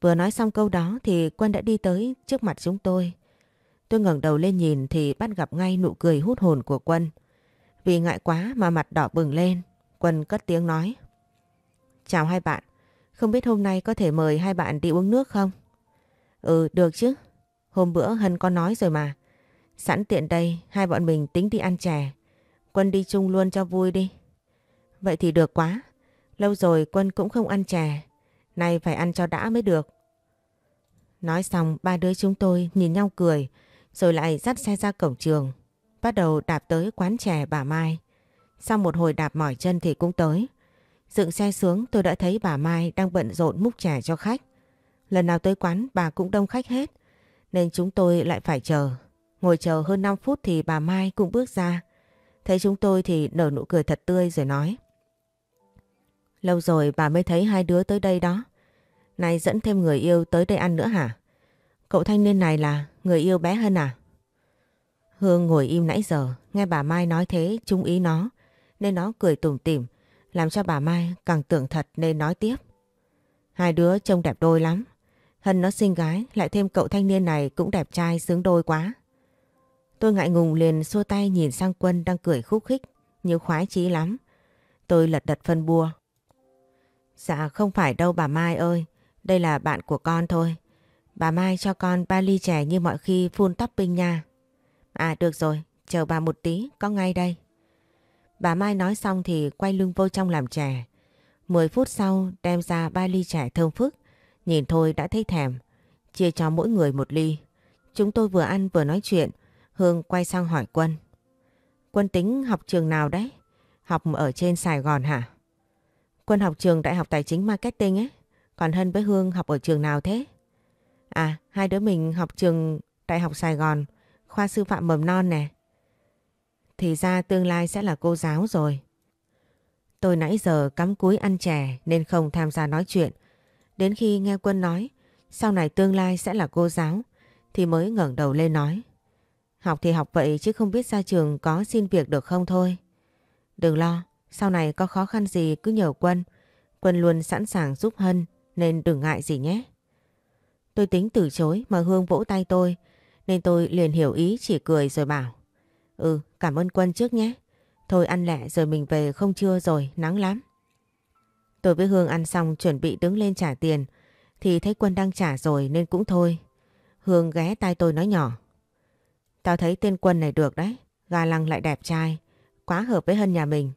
Vừa nói xong câu đó thì Quân đã đi tới trước mặt chúng tôi. Tôi ngẩng đầu lên nhìn thì bắt gặp ngay nụ cười hút hồn của Quân. Vì ngại quá mà mặt đỏ bừng lên, Quân cất tiếng nói. Chào hai bạn, không biết hôm nay có thể mời hai bạn đi uống nước không? Ừ, được chứ. Hôm bữa Hân có nói rồi mà. Sẵn tiện đây, hai bọn mình tính đi ăn chè. Quân đi chung luôn cho vui đi. Vậy thì được quá. Lâu rồi Quân cũng không ăn chè. Nay phải ăn cho đã mới được. Nói xong, ba đứa chúng tôi nhìn nhau cười, rồi lại dắt xe ra cổng trường. Bắt đầu đạp tới quán chè bà Mai. Sau một hồi đạp mỏi chân thì cũng tới. Dựng xe xuống, tôi đã thấy bà Mai đang bận rộn múc chè cho khách. Lần nào tới quán, bà cũng đông khách hết. Nên chúng tôi lại phải chờ. Ngồi chờ hơn 5 phút thì bà Mai cũng bước ra. Thấy chúng tôi thì nở nụ cười thật tươi rồi nói. Lâu rồi bà mới thấy hai đứa tới đây đó. Này dẫn thêm người yêu tới đây ăn nữa hả? Cậu thanh niên này là người yêu bé Hân à? Hương ngồi im nãy giờ, nghe bà Mai nói thế trung ý nó, nên nó cười tủm tỉm, làm cho bà Mai càng tưởng thật nên nói tiếp. Hai đứa trông đẹp đôi lắm. Hân nó xinh gái, lại thêm cậu thanh niên này cũng đẹp trai xứng đôi quá. Tôi ngại ngùng liền xua tay nhìn sang quân đang cười khúc khích, như khoái chí lắm. Tôi lật đật phân bua. Dạ không phải đâu bà Mai ơi, đây là bạn của con thôi. Bà Mai cho con ba ly chè như mọi khi full topping nha. À được rồi, chờ bà một tí, có ngay đây. Bà Mai nói xong thì quay lưng vô trong làm chè. Mười phút sau đem ra ba ly chè thơm phức. Nhìn thôi đã thấy thèm. Chia cho mỗi người một ly. Chúng tôi vừa ăn vừa nói chuyện. Hương quay sang hỏi Quân. Quân tính học trường nào đấy? Học ở trên Sài Gòn hả? Quân học trường Đại học Tài chính Marketing ấy. Còn Hân với Hương học ở trường nào thế? À, hai đứa mình học trường Đại học Sài Gòn, khoa sư phạm mầm non nè. Thì ra tương lai sẽ là cô giáo rồi. Tôi nãy giờ cắm cúi ăn chè nên không tham gia nói chuyện. Đến khi nghe Quân nói sau này tương lai sẽ là cô giáo thì mới ngẩng đầu lên nói. Học thì học vậy chứ không biết ra trường có xin việc được không thôi. Đừng lo, sau này có khó khăn gì cứ nhờ Quân. Quân luôn sẵn sàng giúp Hân nên đừng ngại gì nhé. Tôi tính từ chối mà Hương vỗ tay tôi nên tôi liền hiểu ý chỉ cười rồi bảo. Ừ, cảm ơn Quân trước nhé. Thôi ăn lẹ rồi mình về không trưa rồi, nắng lắm. Tôi với Hương ăn xong chuẩn bị đứng lên trả tiền thì thấy Quân đang trả rồi nên cũng thôi. Hương ghé tay tôi nói nhỏ. Tao thấy tên Quân này được đấy, ga lăng lại đẹp trai, quá hợp với Hân nhà mình.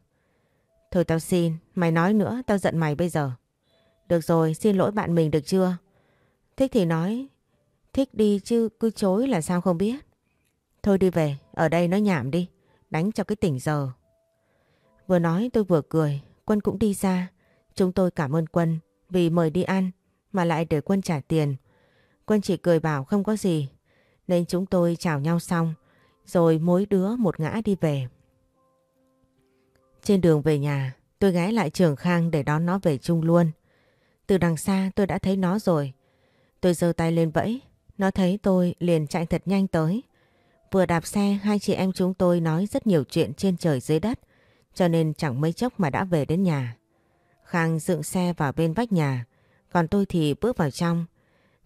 Thôi tao xin, mày nói nữa tao giận mày bây giờ. Được rồi, xin lỗi bạn mình được chưa? Thích thì nói, thích đi chứ cứ chối là sao không biết. Thôi đi về, ở đây nó nhảm đi, đánh cho cái tỉnh giờ. Vừa nói tôi vừa cười, Quân cũng đi ra. Chúng tôi cảm ơn Quân vì mời đi ăn mà lại để Quân trả tiền. Quân chỉ cười bảo không có gì, nên chúng tôi chào nhau xong, rồi mỗi đứa một ngã đi về. Trên đường về nhà, tôi ghé lại trường Khang để đón nó về chung luôn. Từ đằng xa tôi đã thấy nó rồi. Tôi giơ tay lên vẫy, nó thấy tôi liền chạy thật nhanh tới. Vừa đạp xe hai chị em chúng tôi nói rất nhiều chuyện trên trời dưới đất cho nên chẳng mấy chốc mà đã về đến nhà. Khang dựng xe vào bên vách nhà còn tôi thì bước vào trong.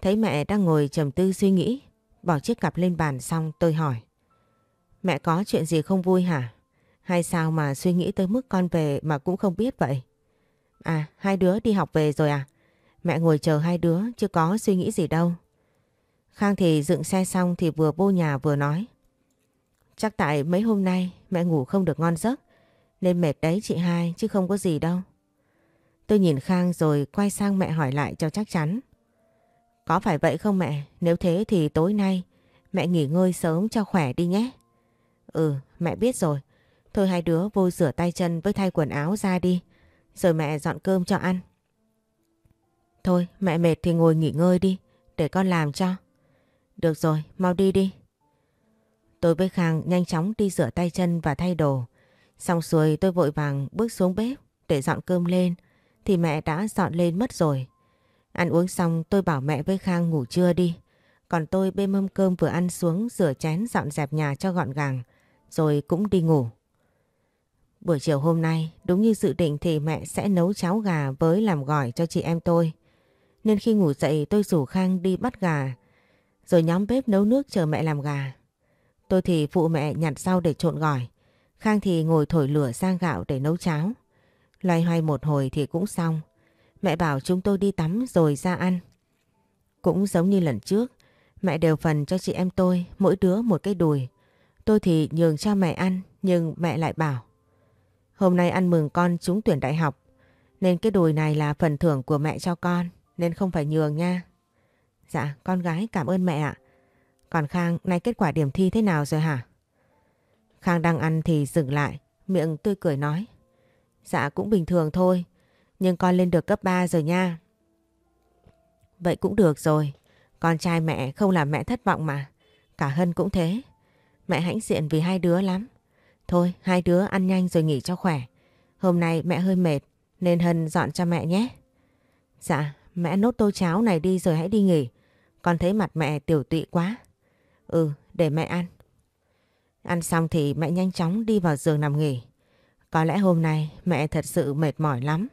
Thấy mẹ đang ngồi trầm tư suy nghĩ bỏ chiếc cặp lên bàn xong tôi hỏi. Mẹ có chuyện gì không vui hả? Hay sao mà suy nghĩ tới mức con về mà cũng không biết vậy? À, hai đứa đi học về rồi à? Mẹ ngồi chờ hai đứa chứ có suy nghĩ gì đâu. Khang thì dựng xe xong thì vừa vô nhà vừa nói. Chắc tại mấy hôm nay mẹ ngủ không được ngon giấc nên mệt đấy chị hai chứ không có gì đâu. Tôi nhìn Khang rồi quay sang mẹ hỏi lại cho chắc chắn. Có phải vậy không mẹ? Nếu thế thì tối nay mẹ nghỉ ngơi sớm cho khỏe đi nhé. Ừ, mẹ biết rồi. Thôi hai đứa vô rửa tay chân với thay quần áo ra đi. Rồi mẹ dọn cơm cho ăn. Thôi mẹ mệt thì ngồi nghỉ ngơi đi. Để con làm cho. Được rồi, mau đi đi. Tôi với Khang nhanh chóng đi rửa tay chân và thay đồ. Xong xuôi tôi vội vàng bước xuống bếp để dọn cơm lên. Thì mẹ đã dọn lên mất rồi. Ăn uống xong tôi bảo mẹ với Khang ngủ trưa đi. Còn tôi bê mâm cơm vừa ăn xuống rửa chén dọn dẹp nhà cho gọn gàng. Rồi cũng đi ngủ. Buổi chiều hôm nay đúng như dự định thì mẹ sẽ nấu cháo gà với làm gỏi cho chị em tôi. Nên khi ngủ dậy tôi rủ Khang đi bắt gà. Rồi nhóm bếp nấu nước chờ mẹ làm gà. Tôi thì phụ mẹ nhặt rau để trộn gỏi. Khang thì ngồi thổi lửa sang gạo để nấu cháo. Loay hoay một hồi thì cũng xong. Mẹ bảo chúng tôi đi tắm rồi ra ăn. Cũng giống như lần trước, mẹ đều phần cho chị em tôi mỗi đứa một cái đùi. Tôi thì nhường cho mẹ ăn nhưng mẹ lại bảo Hôm nay ăn mừng con trúng tuyển đại học nên cái đùi này là phần thưởng của mẹ cho con, nên không phải nhường nha. Dạ con gái, cảm ơn mẹ ạ. Còn Khang, nay kết quả điểm thi thế nào rồi hả? Khang đang ăn thì dừng lại, miệng tươi cười nói Dạ cũng bình thường thôi, nhưng con lên được cấp 3 rồi nha. Vậy cũng được rồi. Con trai mẹ không làm mẹ thất vọng mà. Cả Hân cũng thế. Mẹ hãnh diện vì hai đứa lắm. Thôi hai đứa ăn nhanh rồi nghỉ cho khỏe. Hôm nay mẹ hơi mệt nên Hân dọn cho mẹ nhé. Dạ, mẹ nốt tô cháo này đi rồi hãy đi nghỉ. Con thấy mặt mẹ tiểu tụy quá. Ừ, để mẹ ăn. Ăn xong thì mẹ nhanh chóng đi vào giường nằm nghỉ. Có lẽ hôm nay mẹ thật sự mệt mỏi lắm.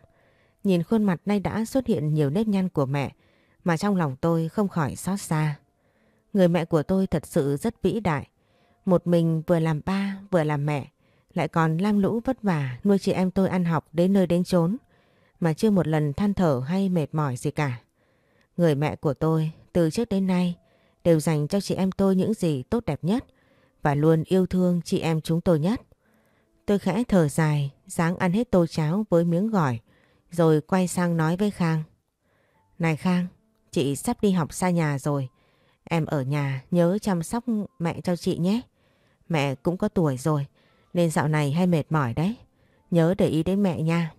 Nhìn khuôn mặt nay đã xuất hiện nhiều nếp nhăn của mẹ mà trong lòng tôi không khỏi xót xa. Người mẹ của tôi thật sự rất vĩ đại. Một mình vừa làm ba vừa làm mẹ lại còn lam lũ vất vả nuôi chị em tôi ăn học đến nơi đến chốn mà chưa một lần than thở hay mệt mỏi gì cả. Người mẹ của tôi từ trước đến nay đều dành cho chị em tôi những gì tốt đẹp nhất và luôn yêu thương chị em chúng tôi nhất. Tôi khẽ thở dài, dáng ăn hết tô cháo với miếng gỏi, rồi quay sang nói với Khang. Này Khang, chị sắp đi học xa nhà rồi. Em ở nhà nhớ chăm sóc mẹ cho chị nhé. Mẹ cũng có tuổi rồi, nên dạo này hay mệt mỏi đấy. Nhớ để ý đến mẹ nha.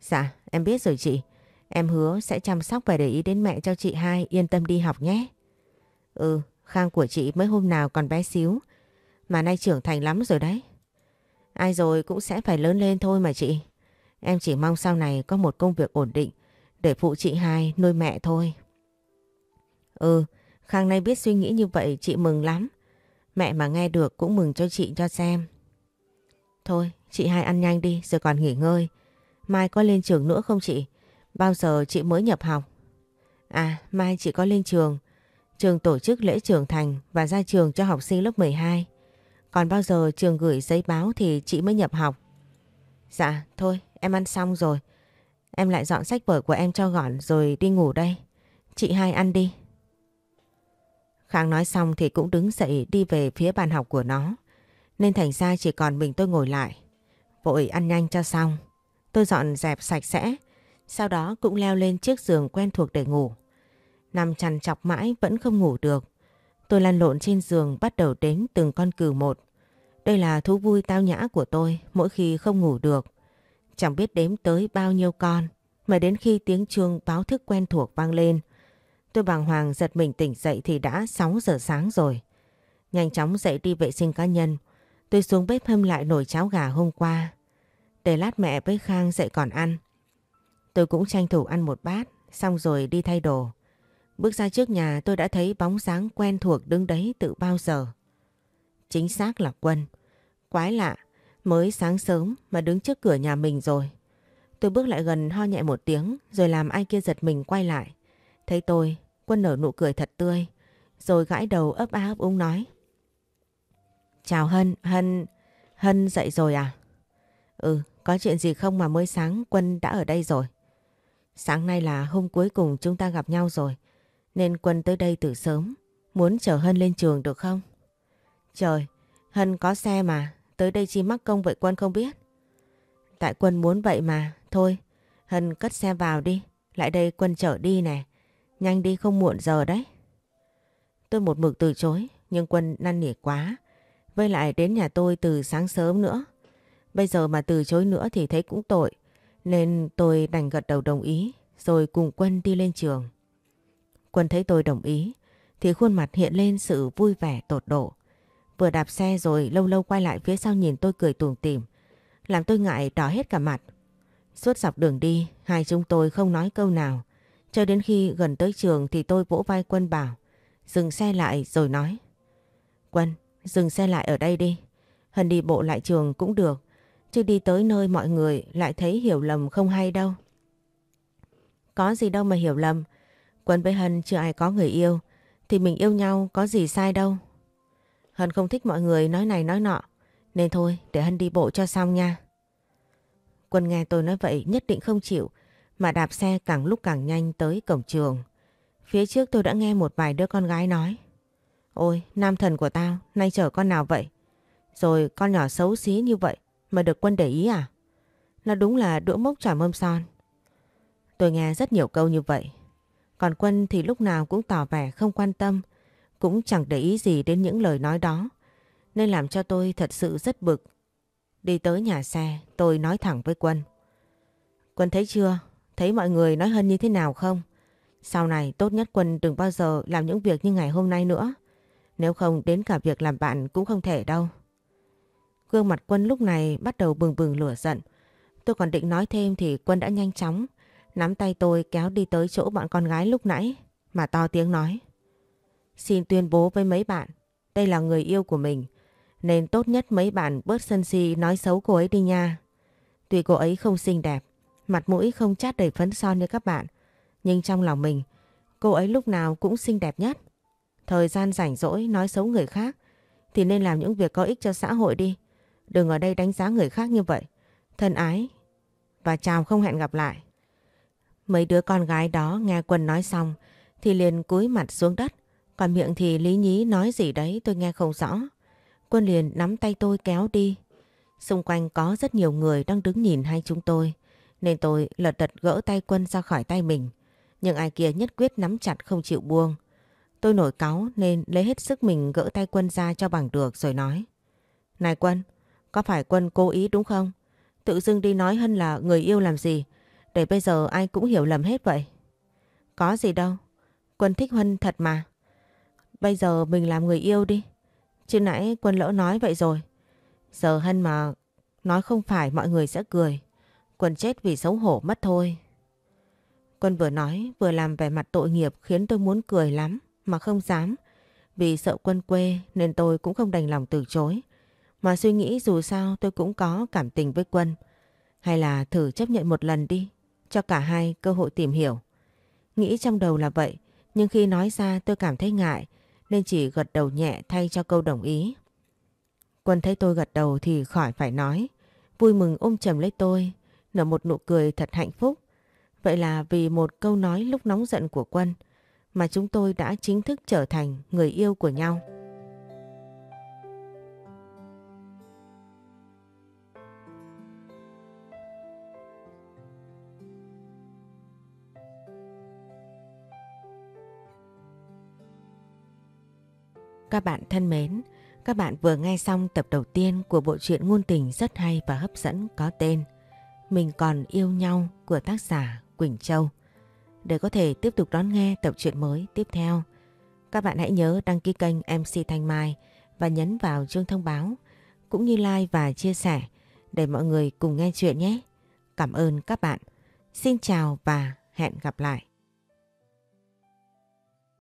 Dạ, em biết rồi chị. Em hứa sẽ chăm sóc và để ý đến mẹ cho chị hai yên tâm đi học nhé. Ừ, Khang của chị mới hôm nào còn bé xíu, mà nay trưởng thành lắm rồi đấy. Ai rồi cũng sẽ phải lớn lên thôi mà chị. Em chỉ mong sau này có một công việc ổn định để phụ chị hai nuôi mẹ thôi. Ừ, Khang nay biết suy nghĩ như vậy chị mừng lắm. Mẹ mà nghe được cũng mừng cho chị cho xem. Thôi, chị hai ăn nhanh đi rồi còn nghỉ ngơi. Mai có lên trường nữa không chị? Bao giờ chị mới nhập học? À, mai chị có lên trường. Trường tổ chức lễ trưởng thành và ra trường cho học sinh lớp 12. Còn bao giờ trường gửi giấy báo thì chị mới nhập học. Dạ, thôi, em ăn xong rồi. Em lại dọn sách vở của em cho gọn rồi đi ngủ đây. Chị hai ăn đi. Khang nói xong thì cũng đứng dậy đi về phía bàn học của nó. Nên thành ra chỉ còn mình tôi ngồi lại. Vội ăn nhanh cho xong. Tôi dọn dẹp sạch sẽ. Sau đó cũng leo lên chiếc giường quen thuộc để ngủ. Nằm chằn chọc mãi vẫn không ngủ được. Tôi lăn lộn trên giường bắt đầu đếm từng con cừu một. Đây là thú vui tao nhã của tôi, mỗi khi không ngủ được. Chẳng biết đếm tới bao nhiêu con, mà đến khi tiếng chuông báo thức quen thuộc vang lên. Tôi bàng hoàng giật mình tỉnh dậy thì đã 6 giờ sáng rồi. Nhanh chóng dậy đi vệ sinh cá nhân. Tôi xuống bếp hâm lại nồi cháo gà hôm qua. Để lát mẹ với Khang dậy còn ăn. Tôi cũng tranh thủ ăn một bát, xong rồi đi thay đồ. Bước ra trước nhà tôi đã thấy bóng dáng quen thuộc đứng đấy từ bao giờ. Chính xác là Quân. Quái lạ, mới sáng sớm mà đứng trước cửa nhà mình rồi. Tôi bước lại gần ho nhẹ một tiếng rồi làm ai kia giật mình quay lại. Thấy tôi, Quân nở nụ cười thật tươi, rồi gãi đầu ấp á ấp úng nói. Chào Hân, Hân, Hân dậy rồi à? Ừ, có chuyện gì không mà mới sáng Quân đã ở đây rồi. Sáng nay là hôm cuối cùng chúng ta gặp nhau rồi, nên Quân tới đây từ sớm, muốn chở Hân lên trường được không? Trời, Hân có xe mà, tới đây chi mắc công vậy Quân không biết. Tại Quân muốn vậy mà, thôi, Hân cất xe vào đi, lại đây Quân chở đi nè, nhanh đi không muộn giờ đấy. Tôi một mực từ chối, nhưng Quân năn nỉ quá, với lại đến nhà tôi từ sáng sớm nữa. Bây giờ mà từ chối nữa thì thấy cũng tội, nên tôi đành gật đầu đồng ý, rồi cùng Quân đi lên trường. Quân thấy tôi đồng ý, thì khuôn mặt hiện lên sự vui vẻ tột độ. Vừa đạp xe rồi lâu lâu quay lại phía sau nhìn tôi cười tủm tỉm, làm tôi ngại đỏ hết cả mặt. Suốt dọc đường đi, hai chúng tôi không nói câu nào. Cho đến khi gần tới trường thì tôi vỗ vai Quân bảo, dừng xe lại rồi nói. Quân, dừng xe lại ở đây đi. Hân đi bộ lại trường cũng được, chứ đi tới nơi mọi người lại thấy hiểu lầm không hay đâu. Có gì đâu mà hiểu lầm, Quân với Hân chưa ai có người yêu, thì mình yêu nhau có gì sai đâu. Hân không thích mọi người nói này nói nọ, nên thôi để Hân đi bộ cho xong nha. Quân nghe tôi nói vậy nhất định không chịu, mà đạp xe càng lúc càng nhanh tới cổng trường. Phía trước tôi đã nghe một vài đứa con gái nói. Ôi, nam thần của tao, nay chở con nào vậy? Rồi con nhỏ xấu xí như vậy mà được quân để ý à? Nó đúng là đũa mốc trả mâm son. Tôi nghe rất nhiều câu như vậy. Còn quân thì lúc nào cũng tỏ vẻ không quan tâm, cũng chẳng để ý gì đến những lời nói đó. Nên làm cho tôi thật sự rất bực. Đi tới nhà xe, tôi nói thẳng với quân. Quân thấy chưa? Thấy mọi người nói hơn như thế nào không? Sau này tốt nhất Quân đừng bao giờ làm những việc như ngày hôm nay nữa. Nếu không đến cả việc làm bạn cũng không thể đâu. Gương mặt Quân lúc này bắt đầu bừng bừng lửa giận. Tôi còn định nói thêm thì Quân đã nhanh chóng nắm tay tôi kéo đi tới chỗ bọn con gái lúc nãy mà to tiếng nói. Xin tuyên bố với mấy bạn, đây là người yêu của mình nên tốt nhất mấy bạn bớt sân si nói xấu cô ấy đi nha. Tuy cô ấy không xinh đẹp, mặt mũi không chát đầy phấn son như các bạn, nhưng trong lòng mình, cô ấy lúc nào cũng xinh đẹp nhất. Thời gian rảnh rỗi nói xấu người khác thì nên làm những việc có ích cho xã hội đi. Đừng ở đây đánh giá người khác như vậy. Thân ái và chào không hẹn gặp lại. Mấy đứa con gái đó nghe Quân nói xong thì liền cúi mặt xuống đất. Còn miệng thì lý nhí nói gì đấy tôi nghe không rõ. Quân liền nắm tay tôi kéo đi. Xung quanh có rất nhiều người đang đứng nhìn hai chúng tôi. Nên tôi lật đật gỡ tay Quân ra khỏi tay mình. Nhưng ai kia nhất quyết nắm chặt không chịu buông. Tôi nổi cáu nên lấy hết sức mình gỡ tay Quân ra cho bằng được rồi nói. Này Quân, có phải Quân cố ý đúng không? Tự dưng đi nói Hân là người yêu làm gì? Để bây giờ ai cũng hiểu lầm hết vậy. Có gì đâu. Quân thích Hân thật mà. Bây giờ mình làm người yêu đi. Chứ nãy Quân lỡ nói vậy rồi. Giờ Hân mà nói không phải mọi người sẽ cười. Quân chết vì xấu hổ mất thôi. Quân vừa nói vừa làm vẻ mặt tội nghiệp khiến tôi muốn cười lắm mà không dám. Vì sợ Quân quê nên tôi cũng không đành lòng từ chối. Mà suy nghĩ dù sao tôi cũng có cảm tình với Quân. Hay là thử chấp nhận một lần đi, cho cả hai cơ hội tìm hiểu. Nghĩ trong đầu là vậy, nhưng khi nói ra tôi cảm thấy ngại, nên chỉ gật đầu nhẹ thay cho câu đồng ý. Quân thấy tôi gật đầu thì khỏi phải nói, vui mừng ôm chầm lấy tôi, nở một nụ cười thật hạnh phúc. Vậy là vì một câu nói lúc nóng giận của Quân mà chúng tôi đã chính thức trở thành người yêu của nhau. Các bạn thân mến, các bạn vừa nghe xong tập đầu tiên của bộ truyện ngôn tình rất hay và hấp dẫn có tên mình còn yêu nhau của tác giả Quỳnh Châu. Để có thể tiếp tục đón nghe tập truyện mới tiếp theo, các bạn hãy nhớ đăng ký kênh MC Thanh Mai và nhấn vào chuông thông báo cũng như like và chia sẻ để mọi người cùng nghe chuyện nhé. Cảm ơn các bạn. Xin chào và hẹn gặp lại.